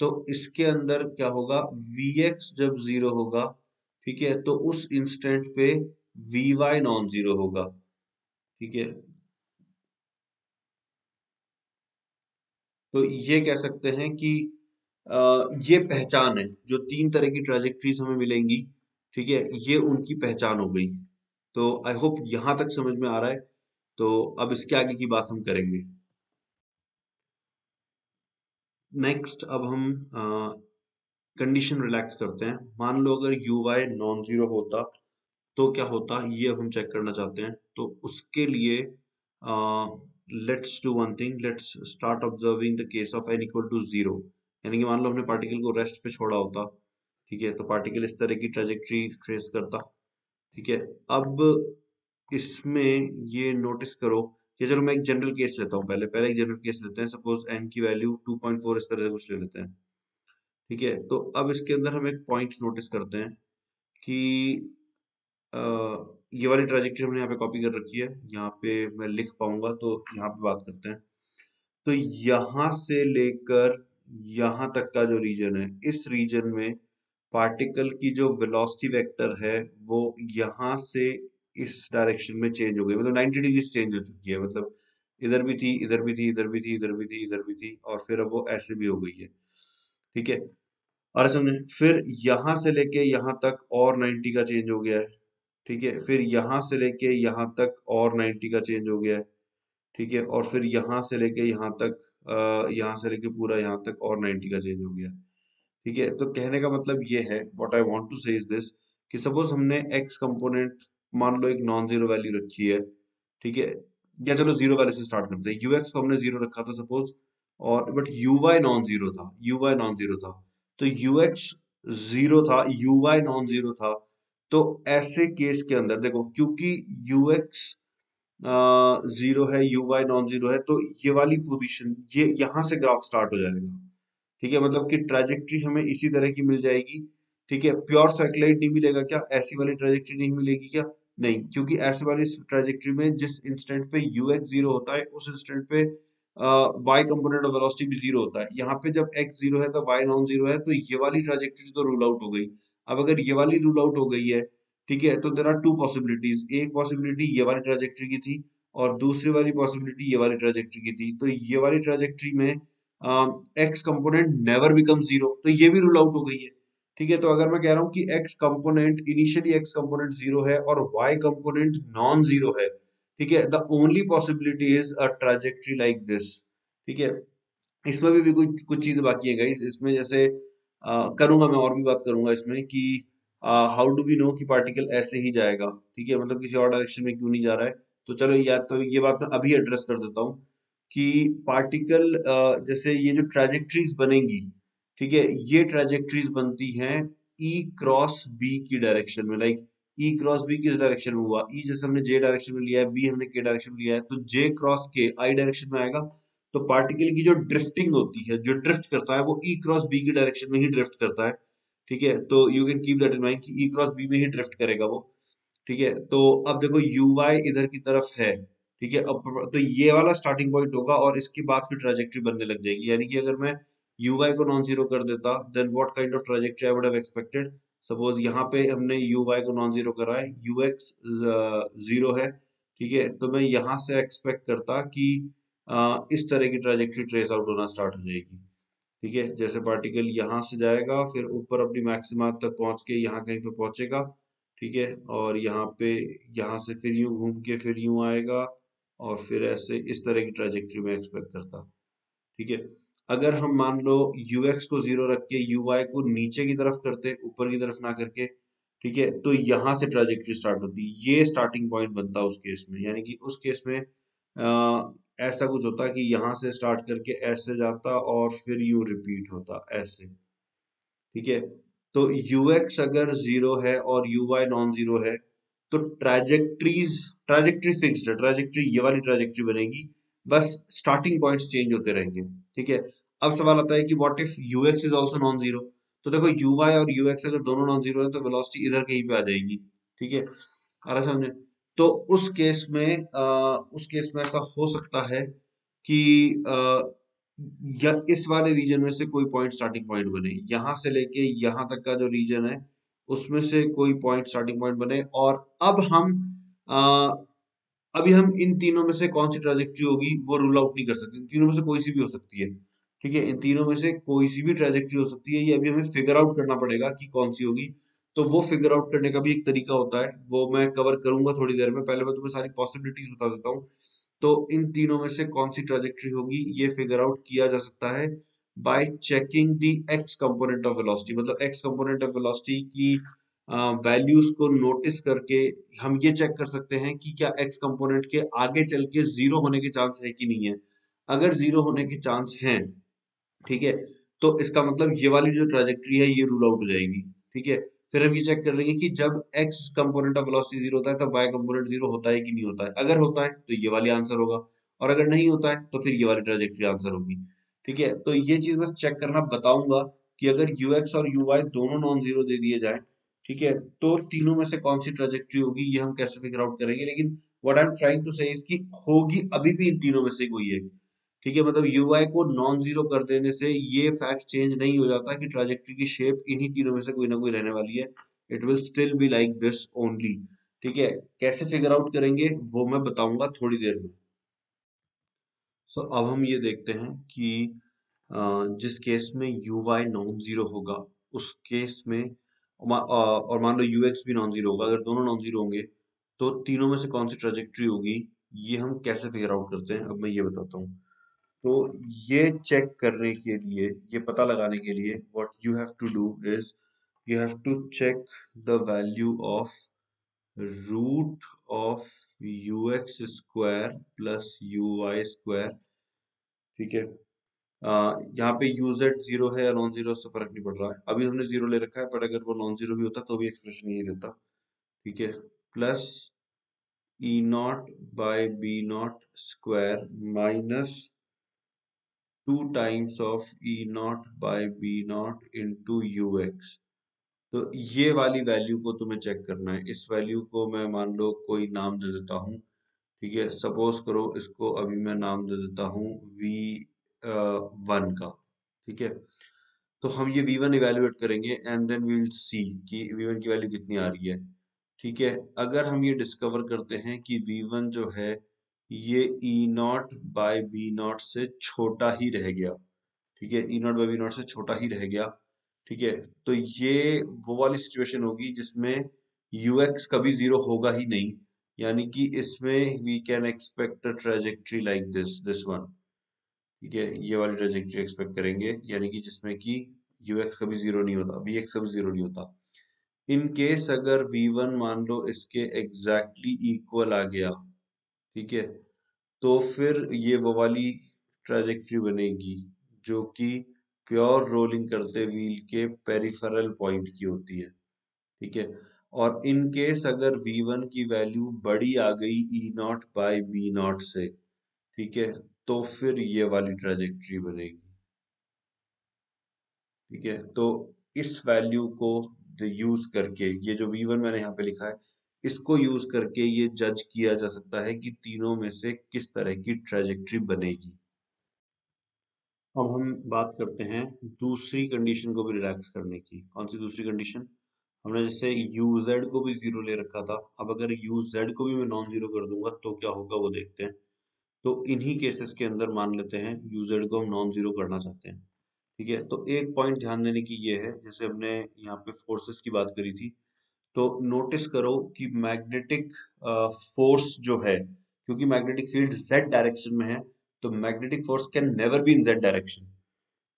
तो इसके अंदर क्या होगा? वी एक्स जब ज़ीरो होगा, ठीक है तो उस इंस्टेंट पे वी वाई नॉन ज़ीरो होगा। ठीक है? तो ये कह सकते हैं कि ये पहचान है, जो तीन तरह की ट्रेजेक्ट्रीज हमें मिलेंगी, ठीक है, ये उनकी पहचान हो गई। तो आई होप यहाँ तक समझ में आ रहा है तो अब इसके आगे की बात हम करेंगे। नेक्स्ट अब हम कंडीशन रिलैक्स करते हैं। मान लो अगर यू वाई नॉन ज़ीरो होता तो क्या होता, ये अब हम चेक करना चाहते हैं तो उसके लिए let's do one thing let's start observing the case of N equal to zero यानी कि मान लो हमने पार्टिकल को रेस्ट पे छोड़ा होता, ठीक है? तो पार्टिकल इस तरह की ट्रेजेक्ट्री ट्रेस करता, ठीक है? अब इसमें ये नोटिस करो कि चलो मैं एक जनरल केस लेता हूँ पहले पहले एक जनरल केस लेते हैं। सपोज़ एन की वैल्यू 2.4 इस तरह से कुछ ले लेते हैं, ठीक है? तो अब इसके अंदर हम एक पॉइंट नोटिस करते हैं कि ये वाली ट्रेजेक्ट्री हमने यहाँ पे कॉपी कर रखी है। यहाँ पे मैं लिख पाऊँगा तो यहाँ पे बात करते हैं। तो यहाँ से लेकर यहाँ तक का जो रीजन है, इस रीजन में पार्टिकल की जो वेलोसिटी वेक्टर है, वो यहाँ से इस डायरेक्शन में चेंज हो गई। मतलब 90 डिग्री चेंज हो चुकी है। मतलब इधर भी थी, इधर भी थी, इधर भी थी, इधर भी थी, इधर भी थी, और फिर अब वो ऐसे भी हो गई है। ठीक है? और समझे? फिर यहाँ से लेके यहाँ तक और 90 का चेंज हो गया है। ठीक है? फिर यहाँ से लेके यहाँ तक और 90 का चेंज हो गया है, ठीक है? और फिर यहाँ से लेके यहाँ तक यहाँ से लेके पूरा यहाँ तक और 90 का चेंज हो गया ठीक है? तो कहने का मतलब ये है what I want to say is this कि सपोज़ हमने x कंपोनेंट मान लो एक नॉन ज़ीरो वैल्यू रखी है, ठीक है? या चलो ज़ीरो वैल्यू से स्टार्ट करते हैं। यूएक्स को हमने ज़ीरो रखा था सपोज़ और but U Y non zero था यू वाई नॉन ज़ीरो था। तो यूएक्स ज़ीरो था यू वाई नॉन ज़ीरो था तो ऐसे केस के अंदर देखो, क्योंकि यूएक्स ज़ीरो है यू वाई नॉन ज़ीरो है तो ये वाली पोजीशन ये यहाँ से ग्राफ स्टार्ट हो जाएगा। ठीक है? मतलब कि ट्रेजेक्ट्री हमें इसी तरह की मिल जाएगी। ठीक है? प्योर साइक्लाइड नहीं मिलेगा क्या? ऐसी वाली ट्रेजेक्ट्री नहीं मिलेगी क्या? नहीं, क्योंकि ऐसे वाली ट्रेजेक्ट्री में जिस इंस्टेंट पे यू एक्स ज़ीरो होता है, उस इंस्टेंट पे वाई कंपोनेंट ऑफ़ वेलोसिटी भी ज़ीरो होता है। यहाँ पे जब एक्स ज़ीरो है तो वाई नॉन ज़ीरो है तो ये वाली ट्रेजेक्ट्री तो रूल आउट हो गई। अब अगर ये वाली रूल आउट हो गई है ठीक है तो देर आर टू पॉसिबिलिटीज एक पॉसिबिलिटी ये वाली ट्रेजेक्ट्री की थी और दूसरी वाली पॉसिबिलिटी ये वाली ट्रेजेक्ट्री की थी. तो ये वाली ट्रेजेक्ट्री में X component never become zero तो ये भी रूल आउट हो गई है ठीक है? तो अगर मैं कह रहा हूँ कि x component initially x component zero है और y कंपोनेंट नॉन ज़ीरो है ठीक है? The only possibility is a trajectory like this ठीक है? इसमें भी, भी कुछ कुछ चीज़ें बाकी है गई इसमें जैसे करूँगा मैं और भी बात करूँगा इसमें कि हाउ डू वी नो कि पार्टिकल ऐसे ही जाएगा? ठीक है मतलब किसी और डायरेक्शन में क्यों नहीं जा रहा है? तो चलो या तो ये बात मैं अभी एड्रेस कर देता हूँ कि पार्टिकल जैसे ये जो ट्रेजेक्ट्रीज बनेंगी, ठीक है, ये ट्रेजेक्ट्रीज बनती हैं ई क्रॉस बी की डायरेक्शन में लाइक ई क्रॉस बी किस डायरेक्शन में हुआ? ई e जैसे हमने जे डायरेक्शन में लिया है बी हमने के डायरेक्शन में लिया है तो जे क्रॉस के आई डायरेक्शन में आएगा तो पार्टिकल की जो ड्रिफ्टिंग होती है, जो ड्रिफ्ट करता है, वो ई क्रॉस बी की डायरेक्शन में ही ड्रिफ्ट करता है, ठीक है? तो you can keep that in mind कि ई क्रॉस बी में ही ड्रिफ्ट करेगा वो, ठीक है? तो अब देखो यू वाई इधर की तरफ़ है, ठीक है? अब तो ये वाला स्टार्टिंग पॉइंट होगा और इसके बाद फिर ट्रेजेक्ट्री बनने लग जाएगी। यानी कि अगर मैं यू वाई को नॉन ज़ीरो कर देता then what kind of trajectory I would have expected suppose यहाँ पे हमने यू वाई को नॉन ज़ीरो करा है यू एक्स ज़ीरो है, ठीक है? तो मैं यहाँ से एक्सपेक्ट करता कि इस तरह की ट्राजेक्ट्री ट्रेस आउट होना स्टार्ट हो जाएगी। ठीक है? जैसे पार्टिकल यहाँ से जाएगा, फिर ऊपर अपनी मैक्सिमा तक पहुँच के यहाँ कहीं पे पहुंचेगा। ठीक है? और यहाँ पे, यहाँ से फिर यूँ घूम के फिर यूँ आएगा और फिर ऐसे इस तरह की ट्राजेक्ट्री में एक्सपेक्ट करता। ठीक है? अगर हम मान लो यूएक्स को ज़ीरो रख के यू वाई को नीचे की तरफ़ करते, ऊपर की तरफ़ ना करके, ठीक है? तो यहाँ से ट्राजेक्ट्री स्टार्ट होती। ये स्टार्टिंग पॉइंट बनता उस केस में। यानी कि उस केस में ऐसा कुछ होता कि यहाँ से स्टार्ट करके ऐसे जाता और फिर यू रिपीट होता, ऐसे। ठीक है? तो यूएक्स अगर ज़ीरो है और यू वाई नॉन ज़ीरो है तो ट्राजेक्ट्रीज ट्राजेक्ट्री फिक्स्ड है ट्राजेक्ट्री ये वाली ट्राजेक्ट्री बनेगी। बस स्टार्टिंग पॉइंट्स चेंज होते रहेंगे। ठीक है? अब सवाल आता है कि what if U X is also non zero तो देखो यू वाई और यूएक्स अगर दोनों नॉन ज़ीरो है तो वेलोसिटी इधर कहीं पे आ जाएगी। ठीक है? आ रहा समझे तो उस केस में आ, उस केस में ऐसा हो सकता है कि आ, या इस वाले रीजन में से कोई पॉइंट स्टार्टिंग पॉइंट बने। यहाँ से लेके यहाँ तक का जो रीजन है उसमें से कोई पॉइंट स्टार्टिंग पॉइंट बने। और अब हम आ, अभी हम इन तीनों में से कौन सी ट्रेजेक्ट्री होगी वो रूल आउट नहीं कर सकते। इन तीनों में से कोई सी भी हो सकती है। ठीक है? इन तीनों में से कोई सी भी ट्रेजेक्ट्री हो सकती है ये अभी हमें फिगर आउट करना पड़ेगा कि कौन सी होगी। तो वो फिगर आउट करने का भी एक तरीका होता है। वो मैं कवर करूँगा थोड़ी देर में। पहले मैं तुम्हें सारी पॉसिबिलिटीज बता देता हूँ। तो इन तीनों में से कौन सी ट्रेजेक्ट्री होगी, ये फिगर आउट किया जा सकता है by checking the X component of velocity मतलब एक्स कंपोनेंट ऑफ़ वेलोसिटी की वैल्यूज़ को नोटिस करके हम ये चेक कर सकते हैं कि क्या एक्स कंपोनेंट के आगे चल के ज़ीरो होने के चांस है कि नहीं है। अगर ज़ीरो होने के चांस हैं, ठीक है तो इसका मतलब ये वाली जो ट्रेजेक्ट्री है, ये रूल आउट हो जाएगी, ठीक है। फिर हम ये चेक कर लेंगे कि जब x component of velocity zero होता है, तब y कंपोनेंट ज़ीरो होता है कि नहीं होता है? अगर होता है तो ये वाली आंसर होगा। और अगर नहीं होता है तो फिर ये वाली ट्रेजेक्ट्री आंसर होगी। ठीक है? तो ये चीज़ बस चेक करना, बताऊँगा कि अगर ux और uy दोनों नॉन ज़ीरो दे दिए जाए, ठीक है तो तीनों में से कौन सी ट्रेजेक्ट्री होगी, ये हम कैसे फिगर आउट करेंगे? लेकिन what I am trying to say होगी अभी भी इन तीनों में से कोई है ठीक है मतलब यूवाई को नॉन ज़ीरो कर देने से ये फैक्ट चेंज नहीं हो जाता कि ट्राजेक्ट्री की शेप इन्हीं तीनों में से कोई ना कोई रहने वाली है। It will still be like this only ठीक है कैसे फिगर आउट करेंगे वो मैं बताऊँगा थोड़ी देर में। सो so, अब हम ये देखते हैं कि जिस केस में यू वाई नॉन ज़ीरो होगा उस केस में और मान लो यू एक्स भी नॉन ज़ीरो होगा अगर दोनों नॉन ज़ीरो होंगे तो तीनों में से कौन सी ट्रेजेक्ट्री होगी ये हम कैसे फिगर आउट करते हैं अब मैं ये बताता हूँ। तो ये चेक करने के लिए, ये पता लगाने के लिए what you have to do is you have to check the value of root of U X square plus U Y square ठीक है? यहाँ पे यू जेड ज़ीरो है या नॉन ज़ीरो फ़र्क नहीं पड़ रहा है। अभी हमने ज़ीरो ले रखा है पर अगर वो नॉन ज़ीरो भी होता तो भी एक्सप्रेशन यही रहता। ठीक है? Plus E naught by B naught square minus two times of E naught by B naught into U X तो ये वाली वैल्यू को तुम्हें चेक करना है। इस वैल्यू को मैं मान लो कोई नाम दे देता हूँ, ठीक है? सपोज़ करो इसको अभी मैं नाम दे देता हूँ वी वन का, ठीक है? तो हम ये वी वन इवेल्युएट करेंगे एंड देन विल सी कि वी वन की वैल्यू कितनी आ रही है, ठीक है? अगर हम ये डिस्कवर करते हैं कि वी वन जो है ये E naught by B naught से छोटा ही रह गया। ठीक है? E naught by B naught से छोटा ही रह गया। ठीक है? तो ये वो वाली सिचुएशन होगी जिसमें यू एक्स कभी ज़ीरो होगा ही नहीं। यानी कि इसमें we can expect a trajectory like this this one ठीक है? ये वाली ट्रेजेक्ट्री एक्सपेक्ट करेंगे। यानी कि जिसमें कि यू एक्स कभी ज़ीरो नहीं होता वी एक्स कभी ज़ीरो नहीं होता। इन केस अगर वी वन मान लो इसके एग्जैक्टली इक्वल आ गया ठीक है? तो फिर ये वो वाली ट्रेजेक्ट्री बनेगी, जो कि प्योर रोलिंग करते व्हील के पेरिफेरल पॉइंट की होती है। ठीक है? और इन केस अगर v1 की वैल्यू बड़ी आ गई E naught by B naught से, ठीक है? तो फिर ये वाली ट्रेजेक्ट्री बनेगी। ठीक है? तो इस वैल्यू को यूज़ करके, ये जो v1 मैंने यहाँ पे लिखा है इसको यूज़ करके ये जज किया जा सकता है कि तीनों में से किस तरह की ट्रेजेक्ट्री बनेगी। अब हम बात करते हैं दूसरी कंडीशन को भी रिलैक्स करने की। कौन सी दूसरी कंडीशन हमने जैसे यू जेड को भी ज़ीरो ले रखा था। अब अगर यू जेड को भी मैं नॉन ज़ीरो कर दूँगा तो क्या होगा वो देखते हैं। तो इन्हीं केसेस के अंदर मान लेते हैं यू जेड को हम नॉन ज़ीरो करना चाहते हैं। ठीक है? तो एक पॉइंट ध्यान देने की ये है। जैसे हमने यहाँ पे फोर्सेस की बात करी थी। तो नोटिस करो कि मैग्नेटिक फोर्स जो है, क्योंकि मैग्नेटिक फ़ील्ड जेड डायरेक्शन में है तो magnetic force can never be in Z direction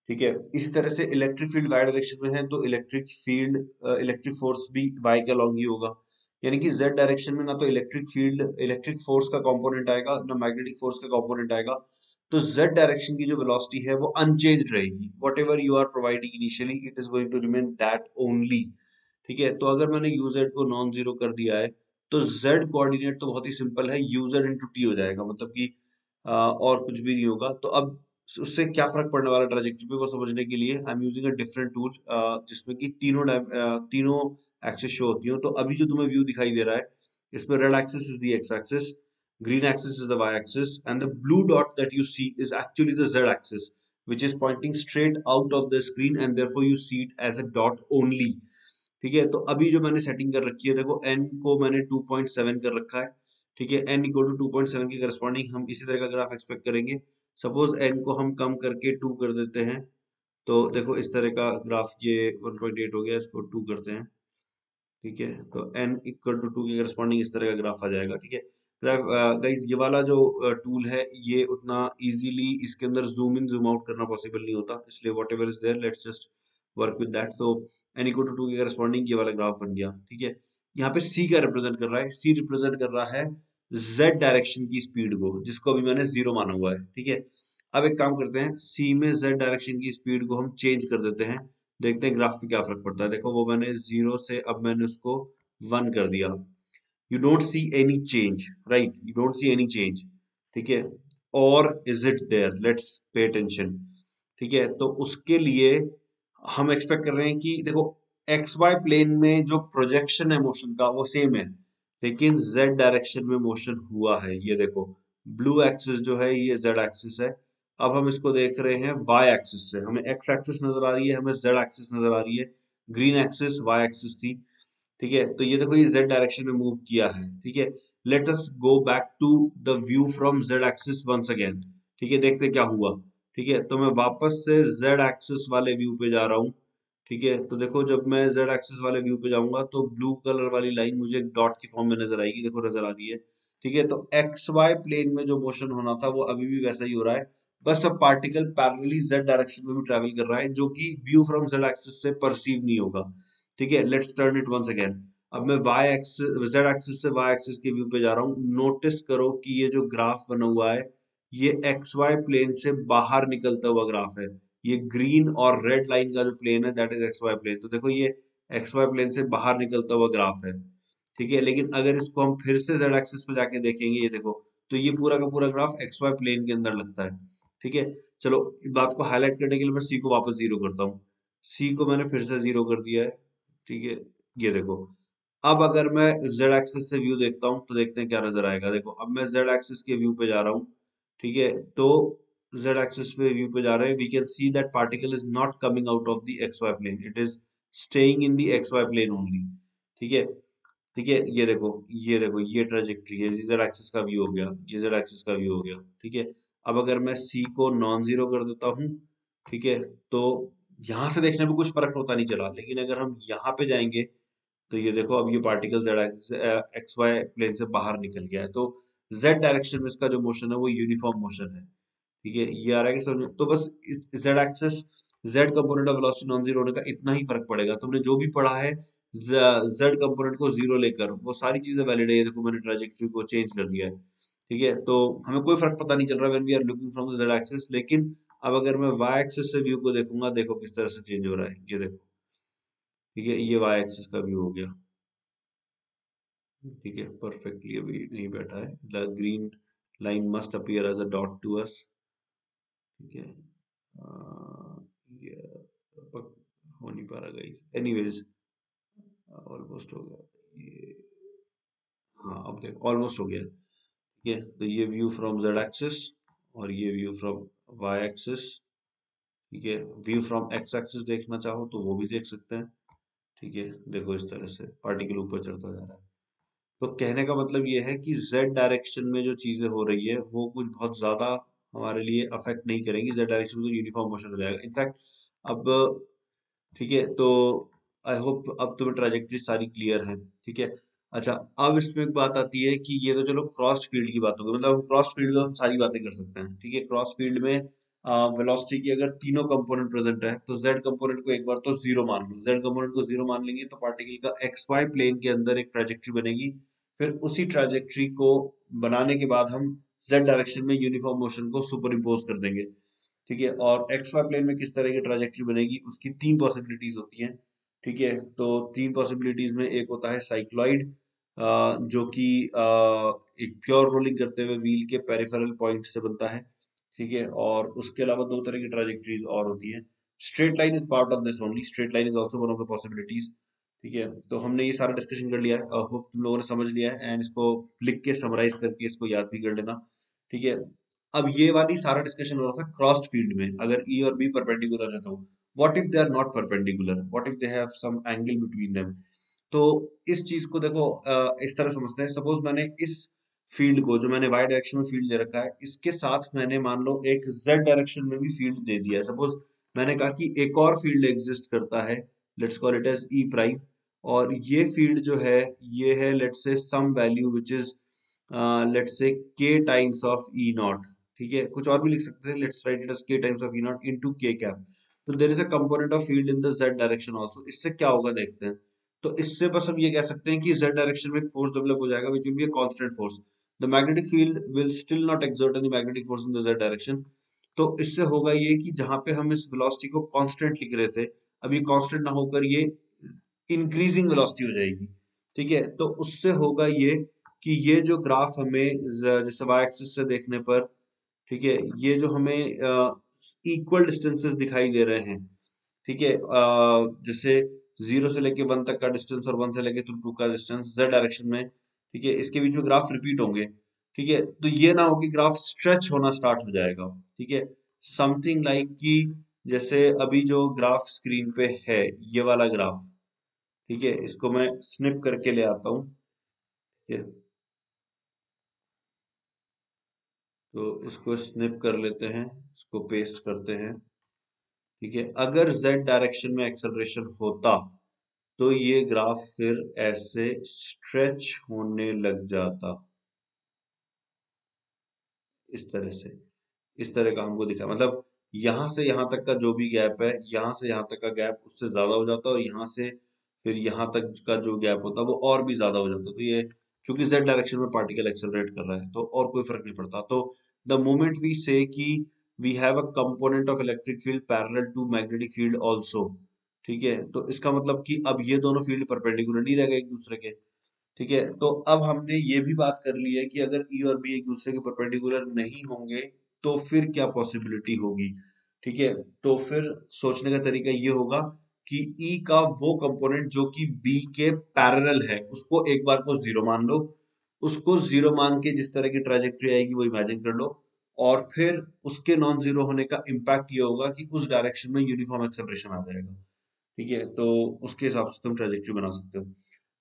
ठीक है? इसी तरह से इलेक्ट्रिक फ़ील्ड वाई डायरेक्शन में है तो इलेक्ट्रिक फ़ील्ड इलेक्ट्रिक फोर्स भी वाई के अलॉन्ग ही होगा। यानी कि जेड डायरेक्शन में ना तो इलेक्ट्रिक फ़ील्ड इलेक्ट्रिक फोर्स का कंपोनेंट आएगा, ना मैग्नेटिक फोर्स का कंपोनेंट आएगा। तो जेड डायरेक्शन की जो वेलोसिटी है, वो अनचेंज रहेगी। Whatever you are providing initially it is going to remain that only ठीक है? तो अगर मैंने यू जेड को नॉन ज़ीरो कर दिया है तो जेड कोऑर्डिनेट तो बहुत ही सिंपल है यू जेड इंटू टी हो जाएगा मतलब कि और कुछ भी नहीं होगा। तो अब उससे क्या फ़र्क पड़ने वाला ट्रेजेक्टरी पे वो समझने के लिए I am using a different tool जिसमें कि तीनों तीनों एक्सेस शो होती हो। तो अभी जो तुम्हें व्यू दिखाई दे रहा है, इसमें red axis is the x-axis green axis is the y-axis and the blue dot that you see is actually the z-axis which is pointing straight out of the screen, and therefore you see it as a dot only. ठीक है? तो अभी जो मैंने setting कर रखी है, देखो एन को मैंने 2.7 कर रखा है, ठीक है? n इक्वल टू 2.7 के करस्पॉन्डिंग हम इसी तरह का ग्राफ एक्सपेक्ट करेंगे। सपोज़ n को हम कम करके 2 कर देते हैं तो देखो, इस तरह का ग्राफ ये 1.8 हो गया, इसको 2 करते हैं, ठीक है? तो एन इक्वल टू टू के करस्पॉन्डिंग इस तरह का ग्राफ आ जाएगा, ठीक है? ग्राफ गाइस ये वाला जो टूल है, ये उतना इजीली इसके अंदर जूम इन जूम आउट करना पॉसिबल नहीं होता, इसलिए what is there let's just work with that तो एन इक्वल टू टू के करस्पॉन्डिंग ये वाला ग्राफ बन गया, ठीक है? यहाँ पे सी क्या रिप्रेजेंट कर रहा है? सी रिप्रेजेंट कर रहा है जेड डायरेक्शन की स्पीड को, जिसको अभी मैंने ज़ीरो माना हुआ है, ठीक है? अब एक काम करते हैं सी में जेड डायरेक्शन की स्पीड को हम चेंज कर देते हैं, देखते हैं ग्राफ पे क्या फ़र्क पड़ता है। देखो, वो मैंने ज़ीरो से अब मैंने उसको वन कर दिया। You don't see any change right you don't see any change ठीक है? और is it there let's pay attention ठीक है? तो उसके लिए हम एक्सपेक्ट कर रहे हैं कि देखो एक्स वाई प्लेन में जो प्रोजेक्शन है मोशन का, वो सेम है, लेकिन जेड डायरेक्शन में मोशन हुआ है। ये देखो ब्लू एक्सिस जो है, ये जेड एक्सिस है। अब हम इसको देख रहे हैं वाई एक्सिस से। हमें एक्स एक्सिस नज़र आ रही है, हमें जेड एक्सिस नज़र आ रही है। ग्रीन एक्सिस वाई एक्सिस थी। ठीक है तो ये देखो, ये जेड डायरेक्शन में मूव किया है। ठीक है let us go back to the view from Z axis once again ठीक है, देखते क्या हुआ। ठीक है? तो मैं वापस से z एक्सिस वाले व्यू पे जा रहा हूँ, ठीक है? तो देखो, जब मैं z एक्सिस वाले व्यू पे जाऊँगा तो ब्लू कलर वाली लाइन मुझे डॉट की फॉर्म में नज़र आएगी। देखो, नज़र आ रही है, ठीक है? तो एक्स वाई प्लेन में जो मोशन होना था, वो अभी भी वैसा ही हो रहा है। बस अब पार्टिकल पैरेलली z डायरेक्शन में भी ट्रेवल कर रहा है, जो कि व्यू फ्रॉम z एक्सिस से परसीव नहीं होगा, ठीक है? Let's turn it once again अब मैं y एक्सिस z एक्सिस से y एक्सिस के व्यू पे जा रहा हूँ। नोटिस करो कि ये जो ग्राफ बना हुआ है ये एक्स वाई प्लेन से बाहर निकलता हुआ ग्राफ है। ये ग्रीन और रेड लाइन का जो प्लेन है that is X Y plane तो देखो ये एक्स वाई प्लेन से बाहर निकलता हुआ ग्राफ है। ठीक है? लेकिन अगर इसको हम फिर से जेड एक्सिस पे जाके देखेंगे, ये देखो तो ये पूरा का पूरा ग्राफ एक्स वाई प्लेन के अंदर लगता है। ठीक है? चलो, इस बात को हाईलाइट करने के लिए मैं सी को वापस ज़ीरो करता हूँ। सी को मैंने फिर से ज़ीरो कर दिया है। ठीक है? ये देखो। अब अगर मैं जेड एक्सिस से व्यू देखता हूँ तो देखते हैं क्या नज़र आएगा। देखो, अब मैं जेड एक्सिस के व्यू पे जा रहा हूँ। ठीक है तो z एक्सिस पे व्यू पे जा रहे हैं we can see that particle is not coming out of the x y plane it is staying in the x y plane only ठीक है ठीक है, ये देखो ये देखो, ये ट्रेजेक्ट्री है z एक्सिस का व्यू हो गया, ये z एक्सिस का व्यू हो गया, ठीक है। अब अगर मैं c को नॉन ज़ीरो कर देता हूँ, ठीक है तो यहाँ से देखने में कुछ फ़र्क होता नहीं चला, लेकिन अगर हम यहाँ पे जाएँगे तो ये देखो, अब ये particle z x y plane से बाहर निकल गया है तो z डायरेक्शन में इसका जो मोशन है, वो यूनिफॉर्म मोशन है। ठीक है? ये आ रहा है कि समझ तो बस z axis z component of velocity non zero होने का इतना ही फ़र्क पड़ेगा। तुमने जो भी पढ़ा है z कंपोनेंट को ज़ीरो लेकर, वो सारी चीज़ें वैलिड है। देखो, मैंने ट्रेजेक्टरी को चेंज कर दिया है। ठीक है? तो हमें कोई फ़र्क पता नहीं चल रहा when we are looking from the z axis लेकिन अब अगर मैं y एक्सिस से व्यू को देखूँगा, देखो किस तरह से चेंज हो रहा है। ये देखो। ठीक है? ये y एक्सिस का व्यू हो गया। ठीक है परफेक्टली अभी नहीं बैठा है। The green line must appear as a dot to us ठीक है हो नहीं पा रहा गई एनीवेज ऑलमोस्ट हो गया। ये हाँ अब देख ऑलमोस्ट हो गया। ठीक है तो ये व्यू फ्रॉम जेड एक्सिस और ये व्यू फ्रॉम वाई एक्सिस ठीक है व्यू फ्रॉम एक्स एक्सिस देखना चाहो तो वो भी देख सकते हैं। ठीक है, देखो इस तरह से पार्टिकल ऊपर चढ़ता जा रहा है। तो कहने का मतलब ये है कि z डायरेक्शन में जो चीज़ें हो रही है, वो कुछ बहुत ज़्यादा हमारे लिए अफेक्ट नहीं करेंगी। Z डायरेक्शन में तो यूनिफॉर्म मोशन हो जाएगा। इनफैक्ट अब, ठीक है तो आई होप अब तुम्हें ट्राजेक्ट्री सारी क्लियर है, ठीक है? अच्छा अब इसमें एक बात आती है कि ये तो चलो क्रॉस फ़ील्ड की बात होगी मतलब क्रॉस फ़ील्ड में हम सारी बातें कर सकते हैं, ठीक है? क्रॉस फ़ील्ड में वेलोसिटी की अगर तीनों कंपोनेंट प्रेजेंट है तो जेड कंपोनेंट को एक बार तो ज़ीरो मान लो। जेड कंपोनेंट को ज़ीरो मान लेंगे तो पार्टिकल का एक्स वाई प्लेन के अंदर एक ट्रेजेक्ट्री बनेगी। फिर उसी ट्राजेक्ट्री को बनाने के बाद हम जेड डायरेक्शन में यूनिफॉर्म मोशन को सुपर इम्पोज कर देंगे। ठीक है? और एक्स वाई प्लेन में किस तरह की ट्राजेक्ट्री बनेगी, उसकी तीन पॉसिबिलिटीज होती हैं। ठीक है? तो तीन पॉसिबिलिटीज में एक होता है साइक्लॉइड जो कि एक प्योर रोलिंग करते हुए व्हील के पेरिफेरल पॉइंट से बनता है। ठीक है? और उसके अलावा दो तरह की ट्राजेक्ट्रीज और होती हैं। Straight line is part of this only straight line is also one of the possibilities ठीक है? तो हमने ये सारा डिस्कशन कर लिया है। होप तुम लोगों ने समझ लिया है एंड इसको लिख के समराइज करके इसको याद भी कर लेना। ठीक है? अब ये वाली सारा डिस्कशन हो रहा था क्रॉस्ड फ़ील्ड में। अगर ई e और बी परपेंडिकुलर है तो what if they are not perpendicular what if they have some angle between them तो इस चीज़ को देखो इस तरह समझते हैं। सपोज़ मैंने इस फ़ील्ड को, जो मैंने वाई डायरेक्शन में फ़ील्ड दे रखा है, इसके साथ मैंने मान लो एक जेड डायरेक्शन में भी फ़ील्ड दे दिया है। सपोज़ मैंने कहा कि एक और फ़ील्ड एग्जिस्ट करता है let's call it as E prime और ये फ़ील्ड जो है, ये है let say some value which is let say k times of E not ठीक है? कुछ और भी लिख सकते हैं? Let's write it k times of E naught into k cap तो there is a component of field in the z direction also इससे क्या होगा देखते हैं? तो इससे बस हम ये कह सकते हैं कि जेड डायरेक्शन में फोर्स डेवलप हो जाएगा which will be constant force the magnetic field will still not exert any magnetic force in the z direction तो इससे होगा ये कि जहाँ पे हम इस वेलोसिटी को कांस्टेंट लिख रहे थे, अभी कांस्टेंट ना होकर ये इंक्रीजिंग वेलोसिटी हो जाएगी। ठीक है? तो उससे होगा ये कि ये जो ग्राफ हमें जैसे वाई एक्सिस से देखने पर, ठीक है? ये जो हमें इक्वल डिस्टेंसेस दिखाई दे रहे हैं, ठीक है? जैसे ज़ीरो से लेके वन तक का डिस्टेंस और वन से लेके टू का डिस्टेंस जेड डायरेक्शन में, ठीक है? इसके बीच में ग्राफ रिपीट होंगे, ठीक है? तो ये ना हो कि ग्राफ स्ट्रेच होना स्टार्ट हो जाएगा, ठीक है? समथिंग लाइक कि जैसे अभी जो ग्राफ स्क्रीन पे है, ये वाला ग्राफ ठीक है, इसको मैं स्निप करके ले आता हूँ, ठीक है। तो इसको स्निप कर लेते हैं, इसको पेस्ट करते हैं, ठीक है। अगर z डायरेक्शन में एक्सेलरेशन होता तो ये ग्राफ फिर ऐसे स्ट्रेच होने लग जाता। इस तरह से, इस तरह का हमको दिखा मतलब यहाँ से यहाँ तक का जो भी गैप है, यहाँ से यहाँ तक का गैप उससे ज़्यादा हो जाता और यहाँ से फिर यहाँ तक का जो गैप होता है, वो और भी ज़्यादा हो जाता तो ये क्योंकि जेड डायरेक्शन में पार्टिकल एक्सेलरेट कर रहा है तो और कोई फ़र्क नहीं पड़ता। तो the moment we say that we have a component of electric field parallel to magnetic field also ठीक है? तो इसका मतलब कि अब ये दोनों फ़ील्ड परपेंडिकुलर नहीं रहेगा एक दूसरे के, ठीक है? तो अब हमने ये भी बात कर ली है कि अगर ई e और बी एक दूसरे के परपेंडिकुलर नहीं होंगे तो फिर क्या पॉसिबिलिटी होगी, ठीक है? तो फिर सोचने का तरीका ये होगा कि E का वो कंपोनेंट जो कि B के पैरेलल है, उसको एक बार को ज़ीरो मान लो। उसको ज़ीरो मान के जिस तरह की ट्रेजेक्ट्री आएगी वो इमेजिन कर लो। और फिर उसके नॉन ज़ीरो होने का इम्पैक्ट ये होगा कि उस डायरेक्शन में यूनिफॉर्म एक्सेप्रेशन आ जाएगा। ठीक है? तो उसके हिसाब से तुम ट्रेजेक्ट्री बना सकते हो।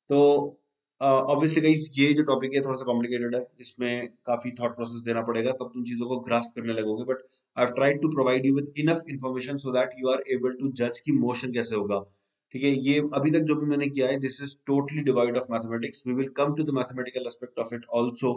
तो ऑब्वियसली uh, ये जो टॉपिक है थोड़ा सा कॉम्प्लिकेटेड है। इसमें काफ़ी थॉट प्रोसेस देना पड़ेगा तब तुम चीज़ों को ग्रास्प करने लगोगे। But I have tried to provide you with enough information so that you are able to जज की मोशन कैसे होगा। ठीक है ये अभी तक जो भी मैंने किया है this is totally divide of mathematics we will come to the mathematical aspect of it also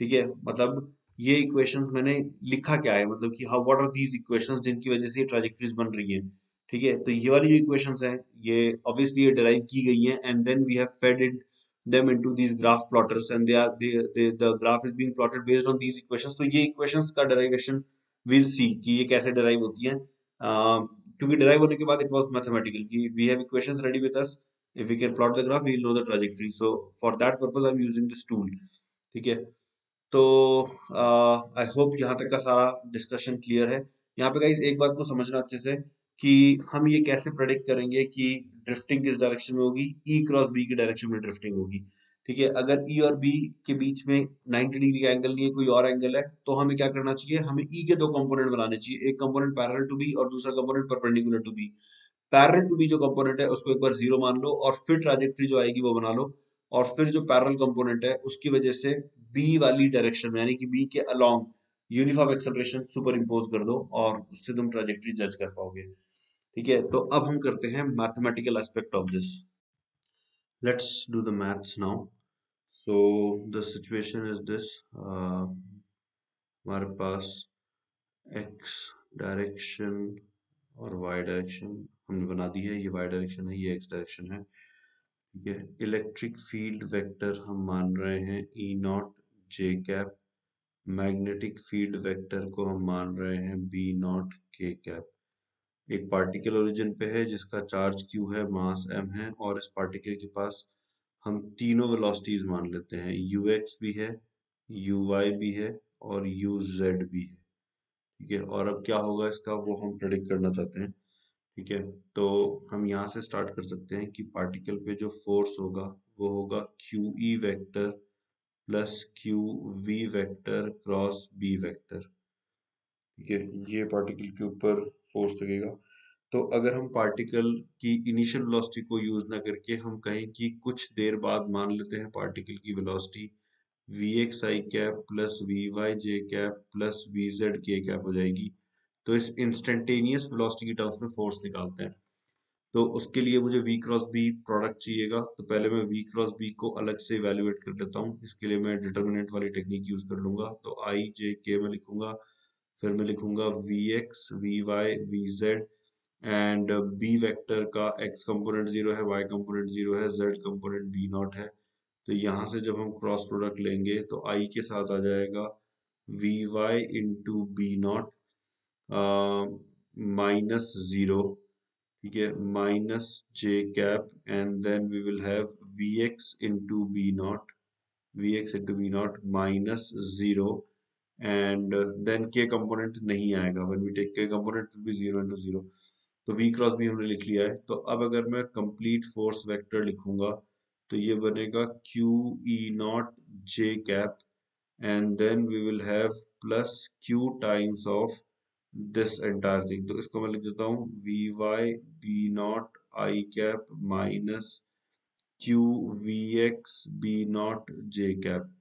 ठीक है मतलब ये इक्वेशंस मैंने लिखा क्या है? मतलब कि how what are these equations जिनकी वजह से ये ट्रेजेक्टरीज बन रही हैं? ठीक है तो ये वाली जो इक्वेशंस हैं ये ऑब्वियसली ये डिराइव की गई हैं and then we have fed it them into these graph plotters and they are they, they the graph is being plotted based on these equations. तो ये equations का derivation विल सी कि ये कैसे डिराइव होती है। क्योंकि डिराइव होने के बाद इट वाज मैथमेटिकल कि we have equations ready with us if we can plot the graph we will know the trajectory so for that purpose I am using ठीक है? तो आई होप यहाँ तक का सारा डिस्कशन क्लियर है। यहाँ पे गाइस एक बात को समझना अच्छे से कि हम ये कैसे प्रेडिक्ट करेंगे कि ड्रिफ्टिंग किस डायरेक्शन में होगी? ई क्रॉस बी की डायरेक्शन में ड्रिफ्टिंग होगी। ठीक है? अगर ई e और बी के बीच में 90 डिग्री का एंगल नहीं है, कोई और एंगल है तो हमें क्या करना चाहिए? हमें ई e के दो कंपोनेंट बनाने चाहिए। एक कंपोनेंट पैरेलल टू बी और दूसरा component perpendicular to B parallel to B जो कंपोनेंट है, उसको एक बार ज़ीरो मान लो और फिर ट्राजेक्ट्री जो आएगी वो बना लो। और फिर जो पैरल कंपोनेंट है, उसकी वजह से बी वाली डायरेक्शन में, यानी कि बी के along uniform acceleration superimpose कर दो और उससे तुम ट्राजेक्ट्री जज कर पाओगे। ठीक है तो अब हम करते हैं mathematical aspect of this do the maths now. So the situation is this uh, हमारे पास x डायरेक्शन और y डायरेक्शन हमने बना दी है। ये y डायरेक्शन है ये x डायरेक्शन है। ठीक है इलेक्ट्रिक फ़ील्ड वेक्टर हम मान रहे हैं E naught j cap magnetic field vector को हम मान रहे हैं बी नॉट के कैप एक पार्टिकल ओरिजिन पे है, जिसका चार्ज क्यू है मास एम है, और इस पार्टिकल के पास हम तीनों वेलोसिटीज मान लेते हैं। यू एक्स भी है यू वाई भी है, और यू जेड भी है। ठीक है? और अब क्या होगा इसका? वो हम प्रेडिक्ट करना चाहते हैं। ठीक है? तो हम यहाँ से स्टार्ट कर सकते हैं कि पार्टिकल पे जो फोर्स होगा, वो होगा q E vector plus q v vector cross B vector ठीक है? ये पार्टिकल के ऊपर फोर्स लगेगा। तो अगर हम पार्टिकल की इनिशियल वेलोसिटी को यूज़ ना करके हम कहें कि कुछ देर बाद मान लेते हैं पार्टिकल की velocity v x i cap plus v y j cap plus v z k cap हो जाएगी। तो इस इंस्टेंटेनियस वेलोसिटी की टर्म्स में फोर्स निकालते हैं। तो उसके लिए मुझे वी क्रॉस बी प्रोडक्ट चाहिएगा। तो पहले मैं वी क्रॉस बी को अलग से इवेल्युएट कर लेता हूँ। इसके लिए मैं डिटर्मिनेंट वाली टेक्निक यूज़ कर लूँगा। तो आई जे के में लिखूँगा। फिर मैं लिखूँगा v x v y v z and B vector का एक्स कंपोनेंट ज़ीरो है, y कंपोनेंट ज़ीरो है, z कंपोनेंट बी नॉट है। तो यहाँ से जब हम क्रॉस प्रोडक्ट लेंगे तो आई के साथ आ जाएगा v y into B naught minus zero ठीक है? Minus j cap and then we will have v x into B naught v x into B naught minus zero and then k component नहीं आएगा. When we take k component will be zero into zero तो v cross भी हमने लिख लिया है. तो अब अगर मैं कंप्लीट फोर्स वेक्टर लिखूँगा तो ये बनेगा q E naught j cap and then we will have plus q times of this entire thing तो इसको मैं लिख देता हूँ. V y B naught i cap minus q v x B naught j cap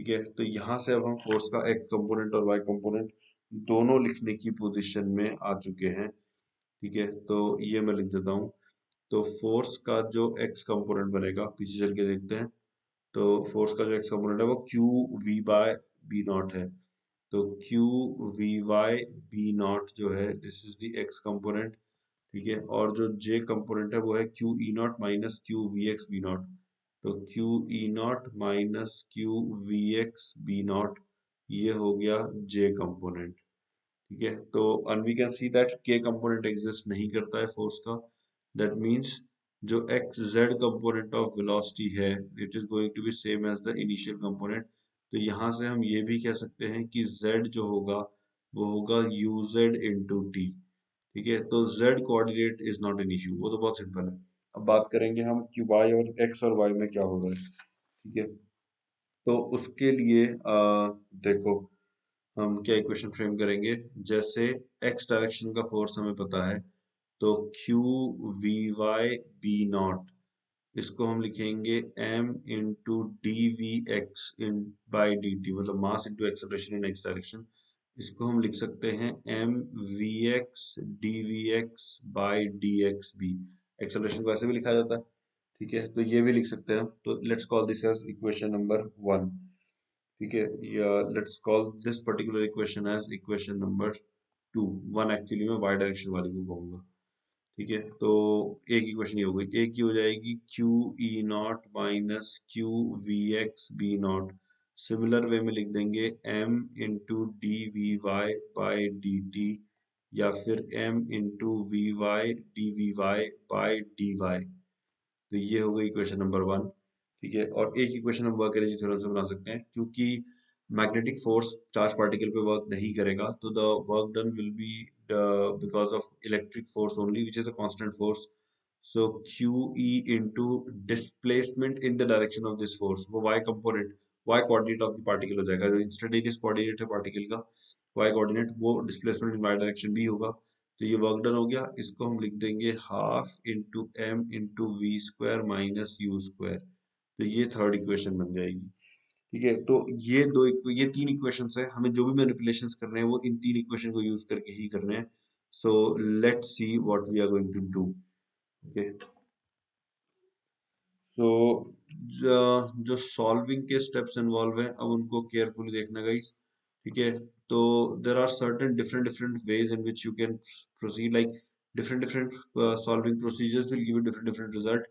ठीक है? तो यहाँ से अब हम फोर्स का एक्स कंपोनेंट और वाई कंपोनेंट दोनों लिखने की पोजीशन में आ चुके हैं। ठीक है? तो ये मैं लिख देता हूँ। तो फोर्स का जो एक्स कंपोनेंट बनेगा, पीछे चल के देखते हैं। तो फोर्स का जो एक्स कंपोनेंट है वो q v by B naught है। तो q v y B naught जो है this is the x component ठीक है? और जो जे कंपोनेंट है वो है q E naught minus q v x B naught तो q E naught minus q v x B naught, ये हो गया जे कंपोनेंट, ठीक है? तो and we can see that k component exist नहीं करता है फोर्स का। दैट मींस जो x z component of velocity है it is going to be same as the initial component तो यहाँ से हम ये भी कह सकते हैं कि z जो होगा, वो होगा यू जेड इंटू टी ठीक है? तो z coordinate is not an issue वो तो बहुत सिंपल है। अब बात करेंगे हम कि y और x और y में क्या हो रहा है ठीक है? तो उसके लिए आ, देखो हम क्या इक्वेशन फ्रेम करेंगे? जैसे x डायरेक्शन का फोर्स हमें पता है तो q v y B naught इसको हम लिखेंगे m into d v x in by d t मतलब mass into acceleration in x direction इसको हम लिख सकते हैं m v x d v x by d x B acceleration को ऐसे भी लिखा जाता है। ठीक है तो ये भी लिख सकते हैं। तो let's call this as equation number one ठीक है, या let's call this particular equation as equation number two one actually मैं वाई डायरेक्शन वाली को कहूँगा ठीक है तो एक इक्वेशन ये हो गई। एक की हो जाएगी q E naught minus q v x B naught similar way में लिख देंगे m into d v y by d t या फिर m into v y d v y by d y तो ये हो गई इक्वेशन नंबर वन ठीक है? और एक इक्वेशन हम वर्क एनर्जी थ्योरम से बना सकते हैं, क्योंकि मैग्नेटिक फोर्स चार्ज पार्टिकल पे वर्क नहीं करेगा तो the work done will be because of electric force only which is a constant force so q E into displacement in the direction of this force वो y component y coordinate of the particle हो जाएगा, जो instantaneous coordinate है particle का। Y coordinate वो displacement in Y direction भी होगा। तो ये वर्क डन हो गया। इसको हम लिख देंगे half into m into v square minus u square तो ये थर्ड इक्वेशन बन जाएगी। ठीक है? तो ये दो ये तीन इक्वेशन है। हमें जो भी मैनिपुलेशन करने हैं, वो इन तीन इक्वेशन को यूज़ करके ही करने हैं। So let see what we are going to do okay so जो सॉल्विंग के स्टेप्स इन्वॉल्व हैं, अब उनको केयरफुली देखना गाइस ठीक है? तो there are certain different different ways in which you can proceed like different different uh, solving procedures will give you different different result.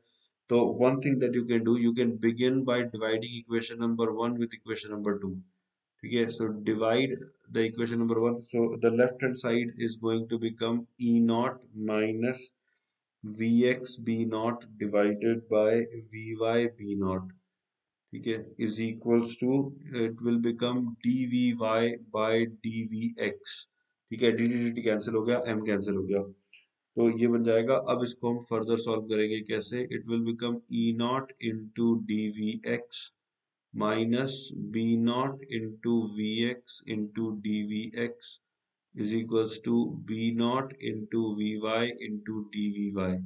So one thing that you can do you can begin by dividing equation number one with equation number two. Okay so divide the equation number one. So the left hand side is going to become e naught minus vx b naught divided by vy b naught ठीक है is equals to it will become d v y by d v x ठीक है D D D cancel हो गया M cancel हो गया। तो ये बन जाएगा, अब इसको हम फर्दर सॉल्व करेंगे कैसे? It will become E naught into d v x minus B naught into v x into d v x is equals to B naught into v y into d v y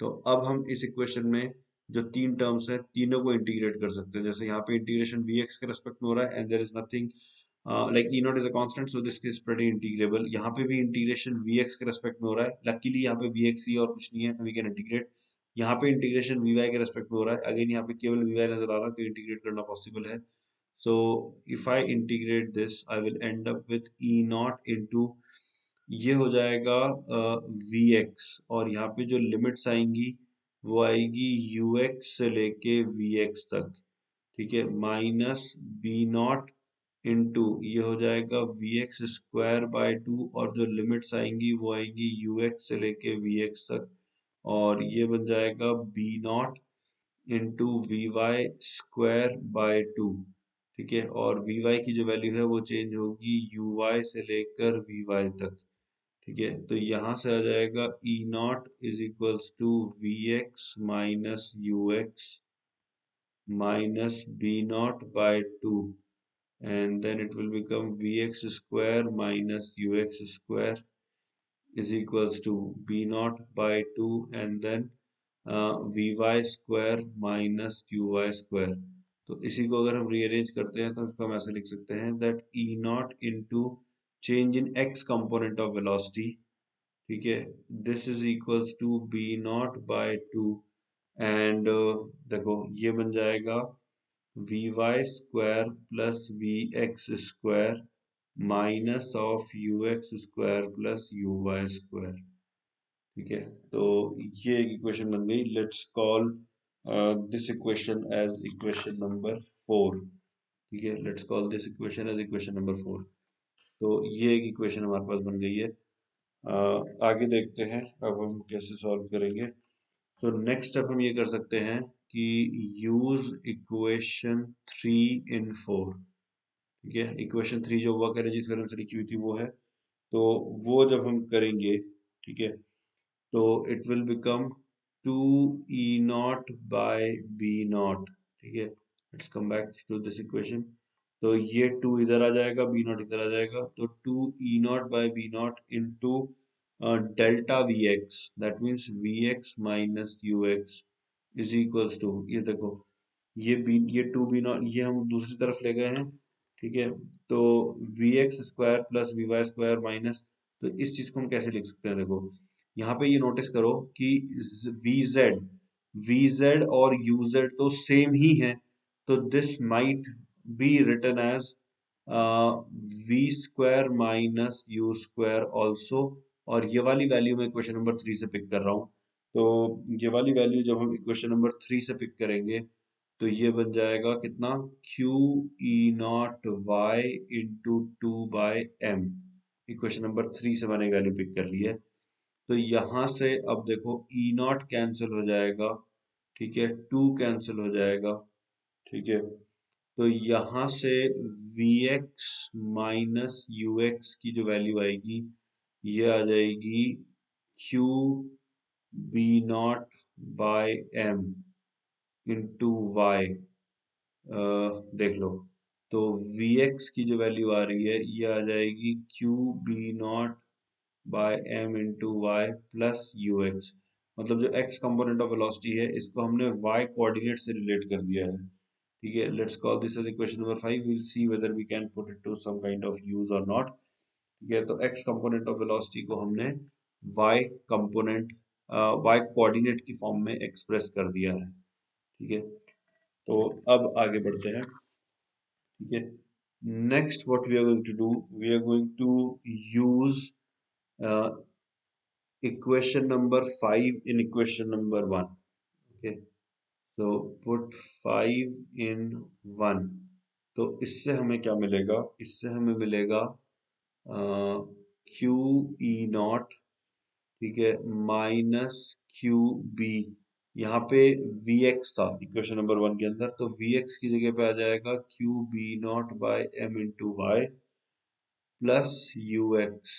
तो अब हम इस equation में जो तीन terms है तीनों को इंटीग्रेट कर सकते हैं। जैसे यहाँ पे इंटीग्रेशन वी एक्स के रेस्पेक्ट में हो रहा है and there is nothing like E naught is a so this is pretty integrable यहाँ पे भी इंटीग्रेशन वी के रेस्पेक्ट में हो रहा है। लकीली यहाँ पे वी ही और कुछ नहीं है वी कैन इंटीग्रेट यहाँ पे इंटीग्रेशन वी के रेस्पेक्ट में हो रहा है। अगेन यहाँ पे केवल वी नज़र आ रहा है तो इंटीग्रेट करना पॉसिबल है। So if I integrate this I will end up with E naught ये हो जाएगा वी uh, एक्स और यहाँ पे जो लिमिट्स आएँगी वो आएगी यू एक्स से लेके वी एक्स तक, ठीक है? माइनस बी नॉट इंटू ये हो जाएगा v x square by two और जो लिमिट्स आएँगी वो आएँगी यू एक्स से लेके वी एक्स तक, और ये बन जाएगा B naught into v y square by two ठीक है? और वी वाई की जो वैल्यू है वो चेंज होगी यू वाई से लेकर वी वाई तक। ठीक है? तो यहाँ से आ जाएगा E naught is equals to v x minus u x minus B naught by two and then it will become v x square minus u x square is equals to B naught by two and then v y square minus u y square तो इसी को अगर हम rearrange करते हैं तो इसको हम ऐसे लिख सकते हैं that e naught into change in x component of velocity ठीक है this is equals to b naught by two and देखो, ये बन जाएगा v y square plus v x square minus of u x square plus u y square ठीक है? तो ये एक इक्वेशन बन गई। Let's call this equation as equation number four ठीक है? Let's call this equation as equation number four तो ये एक इक्वेशन हमारे पास बन गई है। uh, आगे देखते हैं अब हम कैसे सॉल्व करेंगे। तो नेक्स्ट स्टेप हम ये कर सकते हैं कि use equation three in four ठीक है? इक्वेशन थ्री जो हुआ करे जिस थ्योरम से लिखी हुई थी वो है। तो वो जब हम करेंगे ठीक है? तो it will become two e naught by b naught ठीक है? Let's come back to this equation तो ये टू इधर आ जाएगा, बी नॉट इधर आ जाएगा। तो two e naught by b naught into delta v x, that means v x minus u x is equals to, ये देखो, ये बी, ये टू बी नॉट, ये हम दूसरी तरफ़ ले गए हैं, ठीक है? तो v x square plus v y square minus तो इस चीज़ को हम कैसे लिख सकते हैं? देखो, यहाँ पे ये नोटिस करो कि वी जेड वी जेड और यू जेड तो सेम ही है तो this might be written as v square minus u square also और ये वाली वैल्यू मैं क्वेश्चन नंबर थ्री से पिक कर रहा हूँ। तो ये वाली वैल्यू जब हम इक्वेशन नंबर थ्री से पिक करेंगे तो ये बन जाएगा कितना? Q e naught y into two by m equation number three से मैंने वैल्यू पिक कर ली है। तो यहाँ से अब देखो ई नॉट कैंसिल हो जाएगा, ठीक है? टू कैंसिल हो जाएगा, ठीक है? तो यहाँ से v x minus u x की जो वैल्यू आएगी, ये आ जाएगी q b naught by m into y देख लो। तो वी एक्स की जो वैल्यू आ रही है, ये आ जाएगी q b naught by m into y plus u x मतलब जो एक्स कंपोनेंट ऑफ़ वेलोसिटी है, इसको हमने वाई कोऑर्डिनेट से रिलेट कर दिया है। ठीक है let's call this as equation number five will see whether we can put it to some kind of use और नॉट ठीक है तो एक्स कंपोनेंट ऑफ़ वेलोसिटी को हमने वाई कंपोनेंट वाई कोऑर्डिनेट की फॉर्म में एक्सप्रेस कर दिया है। ठीक है तो अब आगे बढ़ते हैं। ठीक है next what we are going to do we are going to use equation number five in equation number one okay तो पुट फाइव इन वन तो इससे हमें क्या मिलेगा? इससे हमें मिलेगा क्यू ई नॉट ठीक है माइनस क्यू बी यहाँ पे वी एक्स था इक्वेशन नंबर वन के अंदर तो वी एक्स की जगह पे आ जाएगा q b naught by m into y plus u x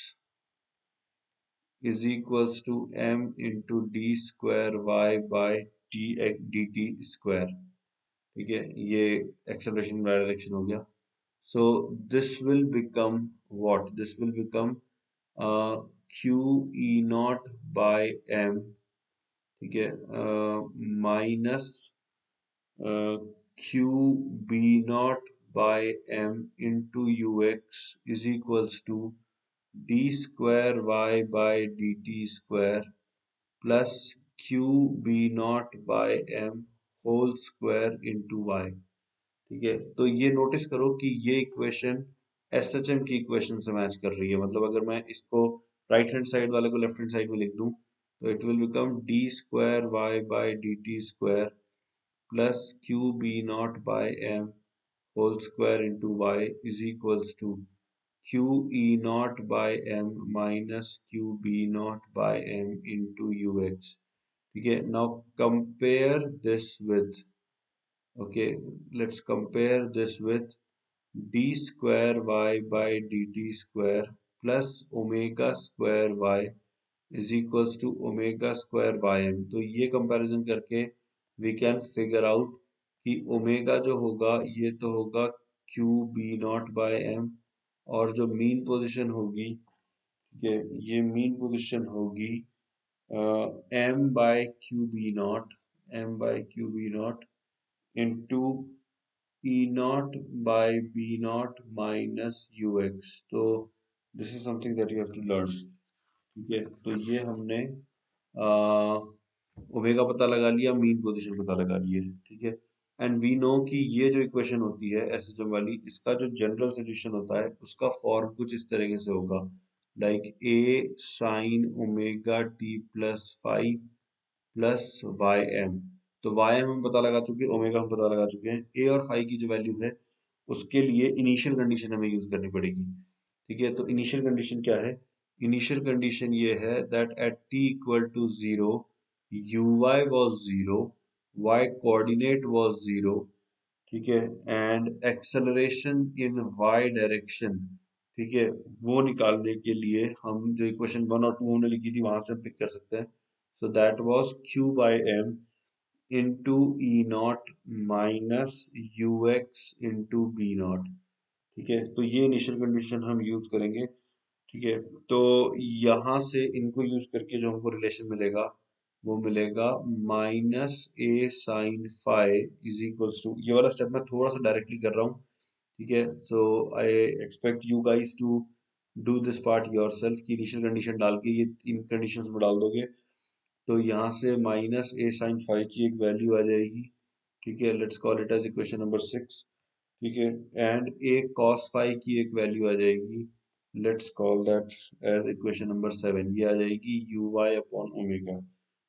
is equals to m into d square y by t x d t square ठीक है? ये एक्सेलरेशन डायरेक्शन हो गया। This will become what? This will become uh, q e naught by m ठीक है? Minus q b naught by m into u x is equals to d square y by d t square plus q b naught by m whole square into y. ठीक है? तो ये notice करो कि ये equation S H M की equation से match कर रही है। मतलब अगर मैं इसको राइट हैंड साइड वाले को लेफ़्ट हैंड साइड में लिख दूँ तो it will become d square y by dt square plus q b naught by m whole square into y is equals to q e naught by m minus q b naught by m into ux ठीक है now compare this with okay let's compare this with d square y by d t square plus omega square y is equals to omega square y m तो ये comparison करके we can figure out कि omega जो होगा, ये तो होगा q b naught by m और जो मीन पोजिशन होगी, ठीक है, ये मीन पोजिशन होगी q b naught m by q b naught into e naught by b naught minus u x तो this is something that you have to learn ठीक है? तो ये हमने ओमेगा पता लगा लिया मीन पोजीशन पता लगा लिए। ठीक है? एंड वी नो कि ये जो इक्वेशन होती है एस वाली, इसका जो जनरल सोल्यूशन होता है, उसका फॉर्म कुछ इस तरीके से होगा। A sine omega t plus phi plus y m तो एम हम पता लगा चुके हैं ओमेगा हम पता लगा चुके हैं। ए और फाइव की जो वैल्यू है, उसके लिए इनिशियल कंडीशन हमें यूज़ करनी पड़ेगी। ठीक है तो इनिशियल कंडीशन क्या है? इनिशियल कंडीशन ये है that at t equal to zero u y was zero y coordinate was zero ठीक है and acceleration in y direction ठीक है, वो निकालने के लिए हम जो इक्वेशन वन और टू हमने लिखी थी, वहाँ से हम पिक कर सकते हैं। So that was q by m into e naught minus u x into b naught ठीक है तो ये इनिशियल कंडीशन हम यूज़ करेंगे। ठीक है तो यहाँ से इनको यूज़ करके जो हमको रिलेशन मिलेगा, वो मिलेगा minus a sine phi is equals to ये वाला स्टेप मैं थोड़ा सा डायरेक्टली कर रहा हूँ। ठीक है? So I expect you guys to do this part yourself की इनिशियल कंडीशन डाल के ये इन कंडीशन में डाल दोगे। तो यहाँ से माइनस ए साइन फाइव की एक वैल्यू आ जाएगी, ठीक है? Let's call it as equation number six ठीक है? एंड ए कॉस फाइव की एक वैल्यू आ जाएगी। Let's call that as equation number seven ये आ जाएगी यू वाई अपॉन ओमेगा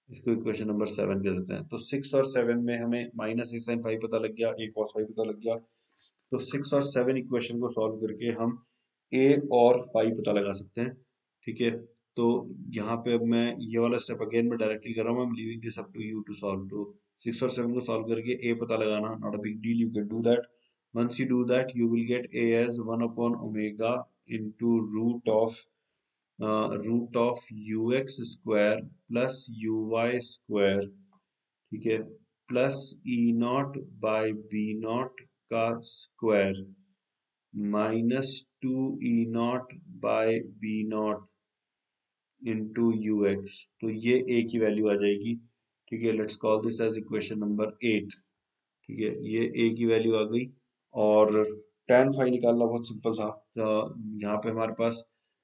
इसको इक्वेशन नंबर सेवन कह देते हैं। तो सिक्स और सेवन में हमें माइनस ए साइन फाइव पता लग गया ए कॉस फाइव पता लग गया। तो सिक्स और सेवन इक्वेशन को सॉल्व करके हम ए और फाइव पता लगा सकते हैं ठीक है? तो यहाँ पे अब मैं ये वाला स्टेप अगेन मैं डायरेक्टली कर रहा हूँ leaving this up to you to solve तो सिक्स और सेवन को सॉल्व करके ए पता लगाना not a big deal you can do that once you do that you will get a as 1 upon omega into root of uh, root of ux square plus uy square ठीक है? Plus e naught by b naught का square minus two e naught by b naught into u x तो ये ए की value आ जाएगी। ठीक है let's call this as equation number eight ठीक है, ये ए की वैल्यू आ गई। और टेन फाइव निकालना बहुत सिंपल था। यहाँ पे हमारे पास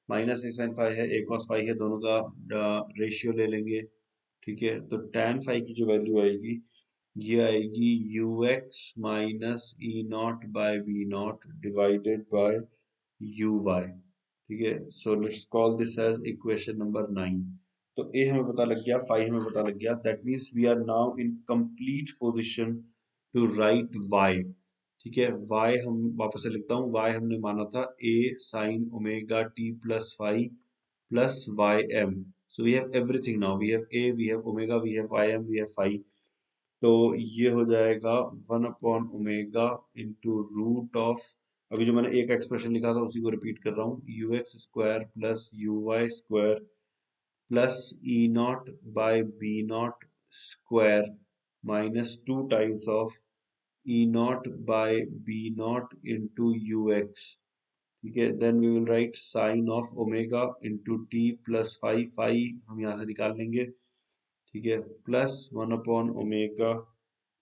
माइनस सिक्स एंड फाइव है ए कॉस फाइव है, दोनों का रेशियो ले लेंगे। ठीक है तो टेन फाइव की जो वैल्यू आएगी ये आएगी u x minus e naught by v naught divided by u y ठीक है? So let's call this as equation number nine तो ए हमें पता लग गया फाइव हमें पता लग गया। That means we are now in complete position to write y ठीक है? Y हम वापस से लिखता हूँ। Y हमने माना था a sine omega t plus phi plus y m so we have everything now we have a we have omega we have y m we have phi तो ये हो जाएगा one upon omega into root of, अभी जो मैंने एक expression लिखा था उसी को रिपीट कर रहा हूँ u x square plus u y square plus e naught by b naught square minus 2 times of e naught by b naught into ux ठीक है then we will write sine of omega into t plus phi phi हम यहाँ से निकाल लेंगे। ठीक है plus one upon omega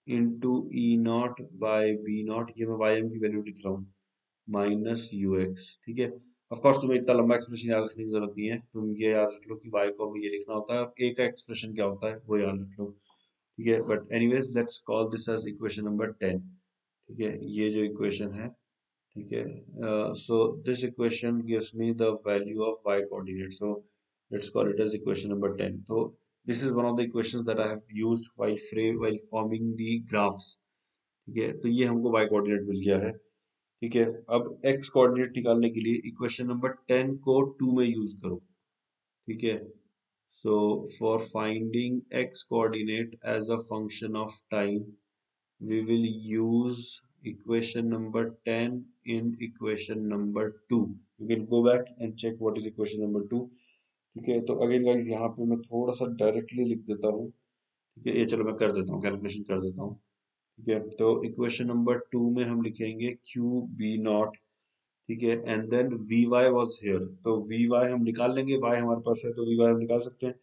into e naught by b naught ये मैं वाई एम की वैल्यू लिख रहा हूँ माइनस यू एक्स ठीक है? ऑफकोर्स तुम्हें इतना लंबा एक्सप्रेशन याद रखने की ज़रूरत नहीं है, तुम ये याद रख लो कि वाई को हमें ये लिखना होता है ए का एक्सप्रेशन क्या होता है, वो याद रख लो, ठीक है? But anyways let's call this as equation number ten ठीक है? ये जो इक्वेशन है, ठीक है? So this equation gives me the value of y coordinate so let's call it as equation number 10 so this is one of the equations that I have used while frame while forming the graphs ठीक है तो ये हमको y coordinate मिल गया है ठीक है अब x coordinate निकालने के लिए इक्वेशन नंबर 10 को 2 में यूज़ करो ठीक है so for finding x coordinate as a function of time we will use equation number 10 in equation number 2 you can go back and check what is equation number 2 ठीक है? तो again guys यहाँ पे मैं थोड़ा सा डायरेक्टली लिख देता हूँ। ठीक है? ये चलो मैं कर देता हूँ कैलकुलेशन कर देता हूँ। ठीक है? तो इक्वेशन नंबर टू में हम लिखेंगे क्यू बी नॉट ठीक है? And then v y was here तो वी वाई हम निकाल लेंगे वाई हमारे पास है तो वी वाई हम निकाल सकते हैं।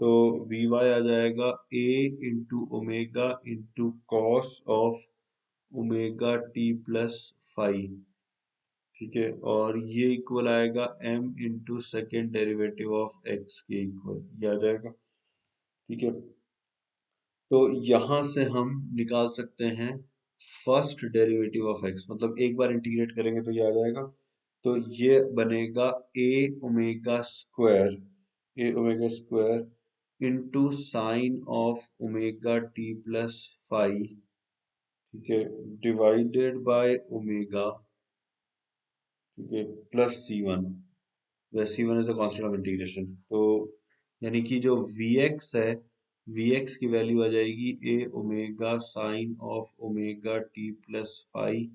तो वी वाई आ जाएगा a into omega into cos of omega t plus phi ठीक है, और ये इक्वल आएगा m into second derivative of x के इक्वल ये आ जाएगा। ठीक है तो यहाँ से हम निकाल सकते हैं फ़र्स्ट डेरिवेटिव ऑफ़ x मतलब एक बार इंटीग्रेट करेंगे तो ये आ जाएगा। तो ये बनेगा a omega square a omega square into sine of omega t plus phi ठीक है डिवाइडेड बाय ओमेगा ठीक है plus c one where c one is the constant of integration तो यानी कि जो वी एक्स है वी एक्स की वैल्यू आ जाएगी a omega sine of omega t plus phi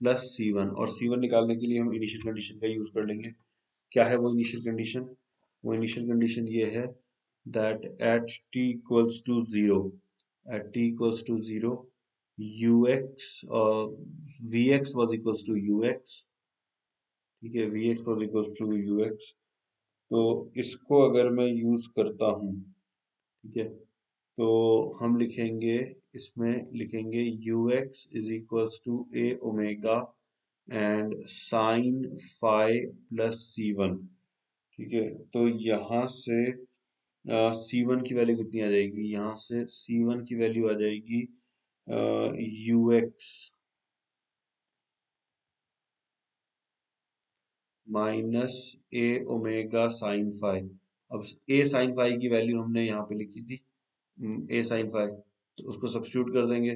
plus c one और सी वन निकालने के लिए हम इनिशियल कंडीशन का यूज़ कर लेंगे। क्या है वो इनिशियल कंडीशन वो इनिशियल कंडीशन ये है that at t equals to zero at t equals to zero ux uh, vx was equals to ux ठीक है v x was was to u x तो इसको अगर मैं यूज़ करता हूँ, ठीक है तो हम लिखेंगे, इसमें लिखेंगे ux is equals to a omega and sine phi plus c one ठीक है तो यहाँ से सी वन की वैल्यू कितनी आ जाएगी? यहाँ से सी वन की वैल्यू आ जाएगी u x minus a omega sine phi अब ए साइन फाइव की वैल्यू हमने यहाँ पे लिखी थी। ए साइन फाइव तो उसको सब्सिट्यूट कर देंगे।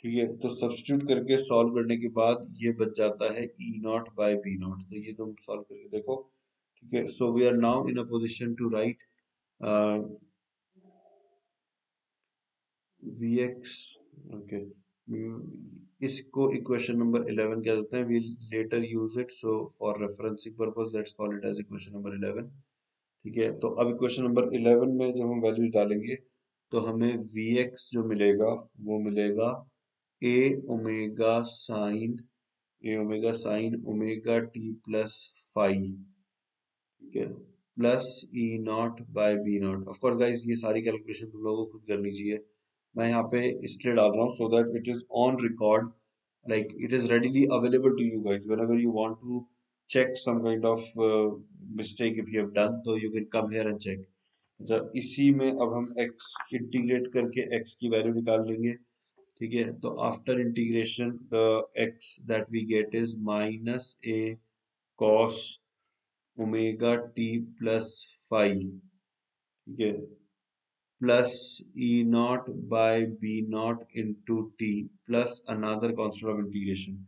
ठीक है तो सब्सिट्यूट करके सॉल्व करने के बाद ये बच जाता है e naught by b naught. तो ये तुम सॉल्व करके देखो। ठीक है so we are now in a position to write v x okay इसको इक्वेशन नंबर 11 कह देते हैं? We later use it so for referencing purpose let's call it as equation number 11 ठीक है? तो अब इक्वेशन नंबर 11 में जब हम वैल्यूज़ डालेंगे तो हमें वी एक्स जो मिलेगा, वो मिलेगा a omega sine a omega sine omega t plus five ठीक है? Plus e naught by b naught of course guys ये सारी कैलकुलेशन तुम लोगों को खुद करनी चाहिए। मैं यहाँ पे इसलिए डाल रहा हूँ so that it is on record like it is readily available to you guys whenever you want to check some kind of uh, mistake if you have done so you can come here and check अच्छा इसी में अब हम x integrate करके x की value निकाल लेंगे ठीक है तो after integration the x that we get is minus a cos omega t plus five ठीक है plus E naught by B naught into T plus another constant of integration.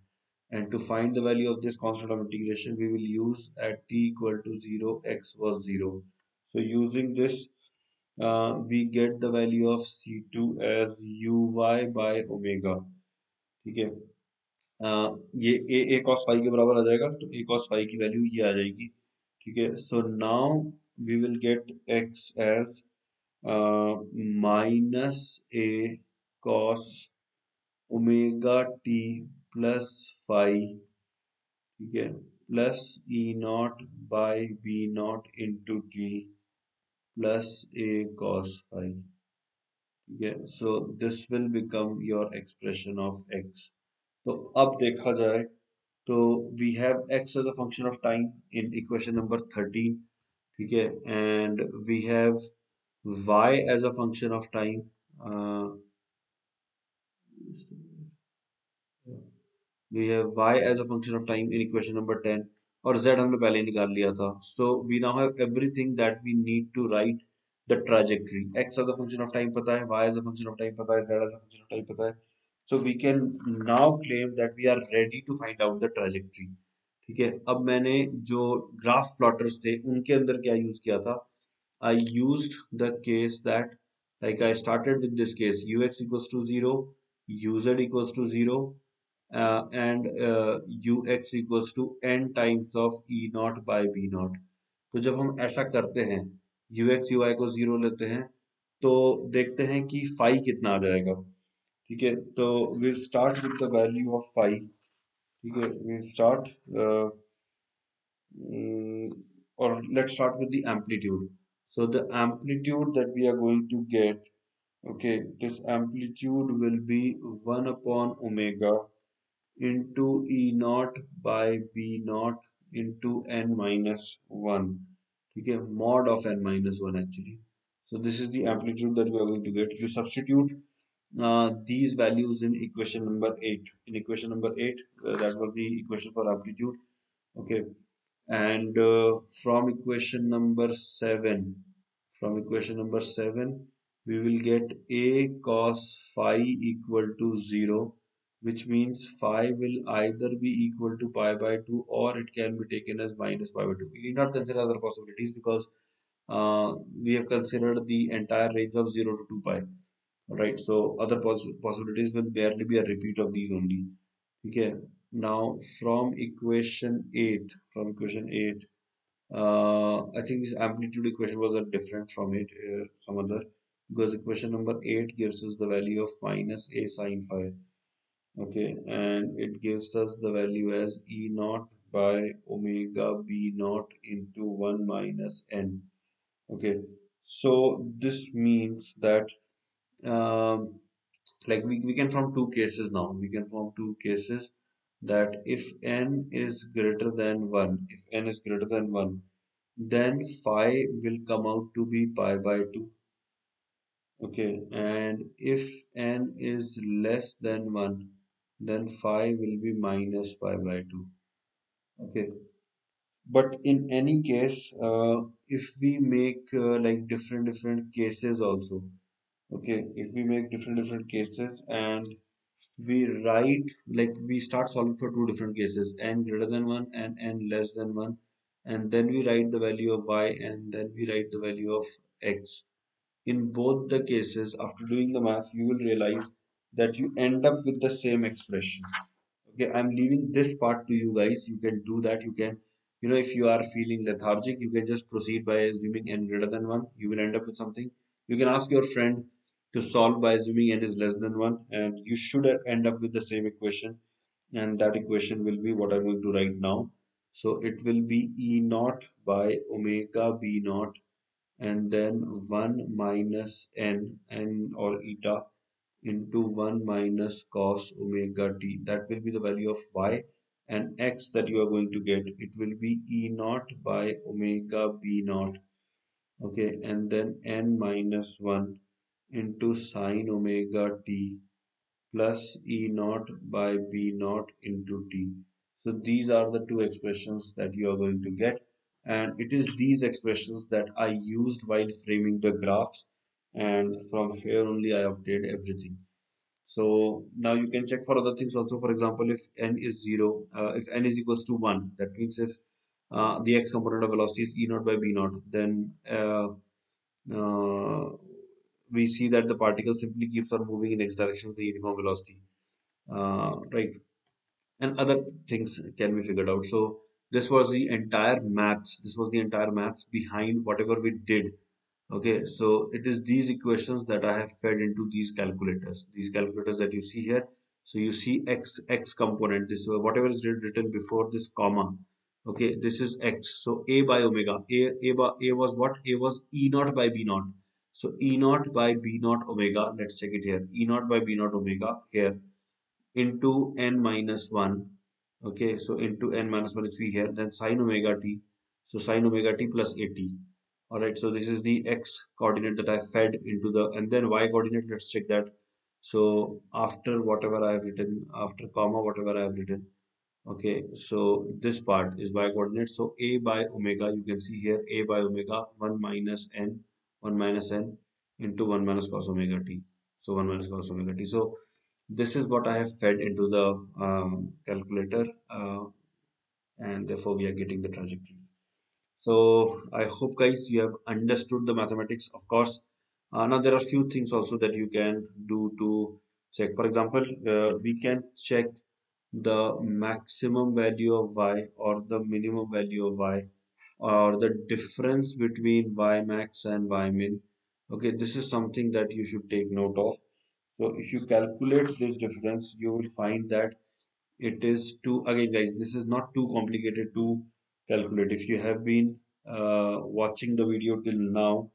And to find the value of this constant of integration, we will use at T equal to 0, X was 0. So using this, uh, we get the value of C2 as Uy by omega. ठीक है uh, ये a a cos five के बराबर आ जाएगा तो a cos five की value ये आ जाएगी ठीक है so now we will get x as uh, a cos cos t plus phi ठीक है plus e naught by b naught into t plus a cos five ठीक है so this will become your expression of x तो अब देखा जाए तो we have x as a function of time in equation number thirteen ठीक है and we have y as a function of time we have y as a function of time in equation number 10 और z हमने पहले निकाल लिया था so we now have everything that we need to write the trajectory x as a function of time पता है y as a function of time पता है z as a function of time पता है so we can now claim that we are ready to find out the trajectory ठीक है अब मैंने जो ग्राफ प्लॉटर्स थे उनके अंदर क्या यूज़ किया था I used the case that like I started with this case ux equals to 0 uz equals to 0 uh, and uh, ux equals to n times of e naught by b naught तो जब हम ऐसा करते हैं ux ui को zero लेते हैं तो देखते हैं कि फाई कितना आ जाएगा ठीक है तो will start with the value of phi ठीक है will start or let's start with the amplitude so the amplitude that we are going to get okay this amplitude will be 1 upon omega into e naught by b naught into n minus 1 okay mod of n minus 1 actually. So this is the amplitude that we are going to get. You substitute uh, these values in equation number 8 in equation number 8 uh, that was the equation for amplitude. Okay and uh, from equation number 7 from equation number 7 we will get a cos phi equal to 0 which means phi will either be equal to pi by 2 or it can be taken as minus pi by 2 we need not consider other possibilities because uh, we have considered the entire range of 0 to 2 pi. Right so other poss possibilities will barely be a repeat of these only. Okay now from equation 8 from equation 8 uh, I think this amplitude equation was a different from it uh, some other because equation number 8 gives us the value of minus a sine phi okay? And it gives us the value as e naught by omega b naught into 1 minus n okay? So this means that um, like we, we can form two cases now. We can form two cases that if n is greater than 1 if n is greater than 1 then phi will come out to be pi by 2 okay and if n is less than 1 then phi will be minus pi by 2 okay but in any case uh, if we make uh, like different different cases also okay if we make different different cases and we write like we start solving for two different cases n greater than 1 and n less than 1 and then we write the value of y and then we write the value of x. In both the cases after doing the math you will realize that you end up with the same expression. Okay i'm leaving this part to you guys. You can do that. You can you know if you are feeling lethargic you can just proceed by assuming n greater than 1 you will end up with something. You can ask your friend to solve by assuming n is less than 1 and you should end up with the same equation and that equation will be what I'm going to write now. So it will be E naught by omega B naught and then 1 minus n n or eta into 1 minus cos omega t. That will be the value of y and x that you are going to get it will be E naught by omega B naught. Okay and then n minus 1 into sine omega t plus e naught by b naught into t. So these are the two expressions that you are going to get and it is these expressions that I used while framing the graphs and from here only I obtained everything. So now you can check for other things also. For example, if n is 0, uh, if n is equals to 1, that means if uh, the x component of velocity is e naught by b naught, then uh, uh we see that the particle simply keeps on moving in x direction with the uniform velocity. Uh, right. And other things can be figured out. So this was the entire maths. This was the entire maths behind whatever we did. Okay. So it is these equations that i have fed into these calculators. These calculators that you see here. So you see x x component. This whatever is written before this comma. Okay. This is x. So a by omega. A a, by, a was what? A was e naught by b naught so e naught by b naught omega let's check it here. E naught by b naught omega here into n minus 1 okay? So into n minus 1 is v here then sine omega t. So sine omega t plus at all right so this is the x coordinate that i fed into the and then y coordinate let's check that. So after whatever i have written after comma whatever i have written okay? So this part is by coordinate. So a by omega you can see here a by omega 1 minus n 1 minus n into 1 minus cos omega t. So 1 minus cos omega t. So this is what i have fed into the um, calculator uh, and therefore we are getting the trajectory. So i hope guys you have understood the mathematics. Of course uh, now there are few things also that you can do to check. For example uh, we can check the maximum value of y or the minimum value of y or the difference between y max and y min. Okay this is something that you should take note of. So if you calculate this difference you will find that it is too again guys this is not too complicated to calculate. If you have been uh, watching the video till now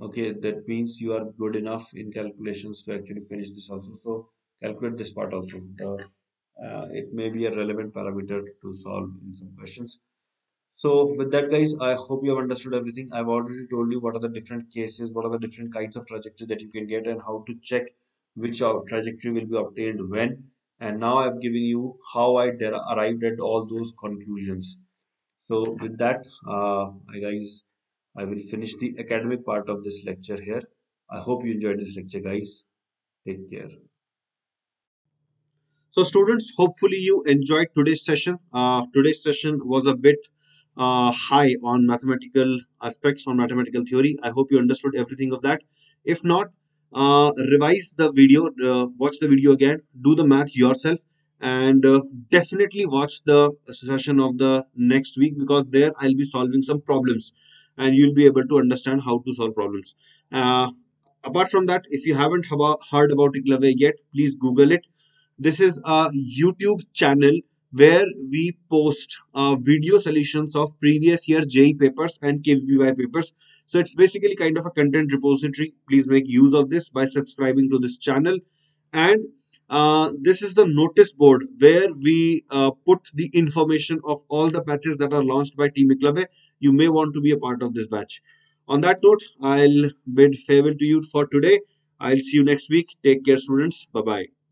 okay that means you are good enough in calculations to actually finish this also. So calculate this part also. The uh, it may be a relevant parameter to solve in some questions so with that guys i hope you have understood everything. I've already told you what are the different cases what are the different kinds of trajectory that you can get and how to check which trajectory will be obtained when. And now i've given you how i arrived at all those conclusions. So with that uh, guys i will finish the academic part of this lecture here. I hope you enjoyed this lecture guys. Take care. So students, hopefully you enjoyed today's session. Uh, today's session was a bit uh, high on mathematical aspects, on mathematical theory. I hope you understood everything of that. If not, uh, revise the video, uh, watch the video again, do the math yourself and uh, definitely watch the session of the next week because there I'll be solving some problems and you'll be able to understand how to solve problems. Uh, apart from that, if you haven't heard about Eclave yet, please Google it this is a YouTube channel where we post uh, video solutions of previous year JEE papers and KVPY papers. So it's basically kind of a content repository. Please make use of this by subscribing to this channel. And uh, this is the notice board where we uh, put the information of all the batches that are launched by Team Eclave. You may want to be a part of this batch. On that note, I'll bid farewell to you for today. I'll see you next week. Take care, students. Bye-bye.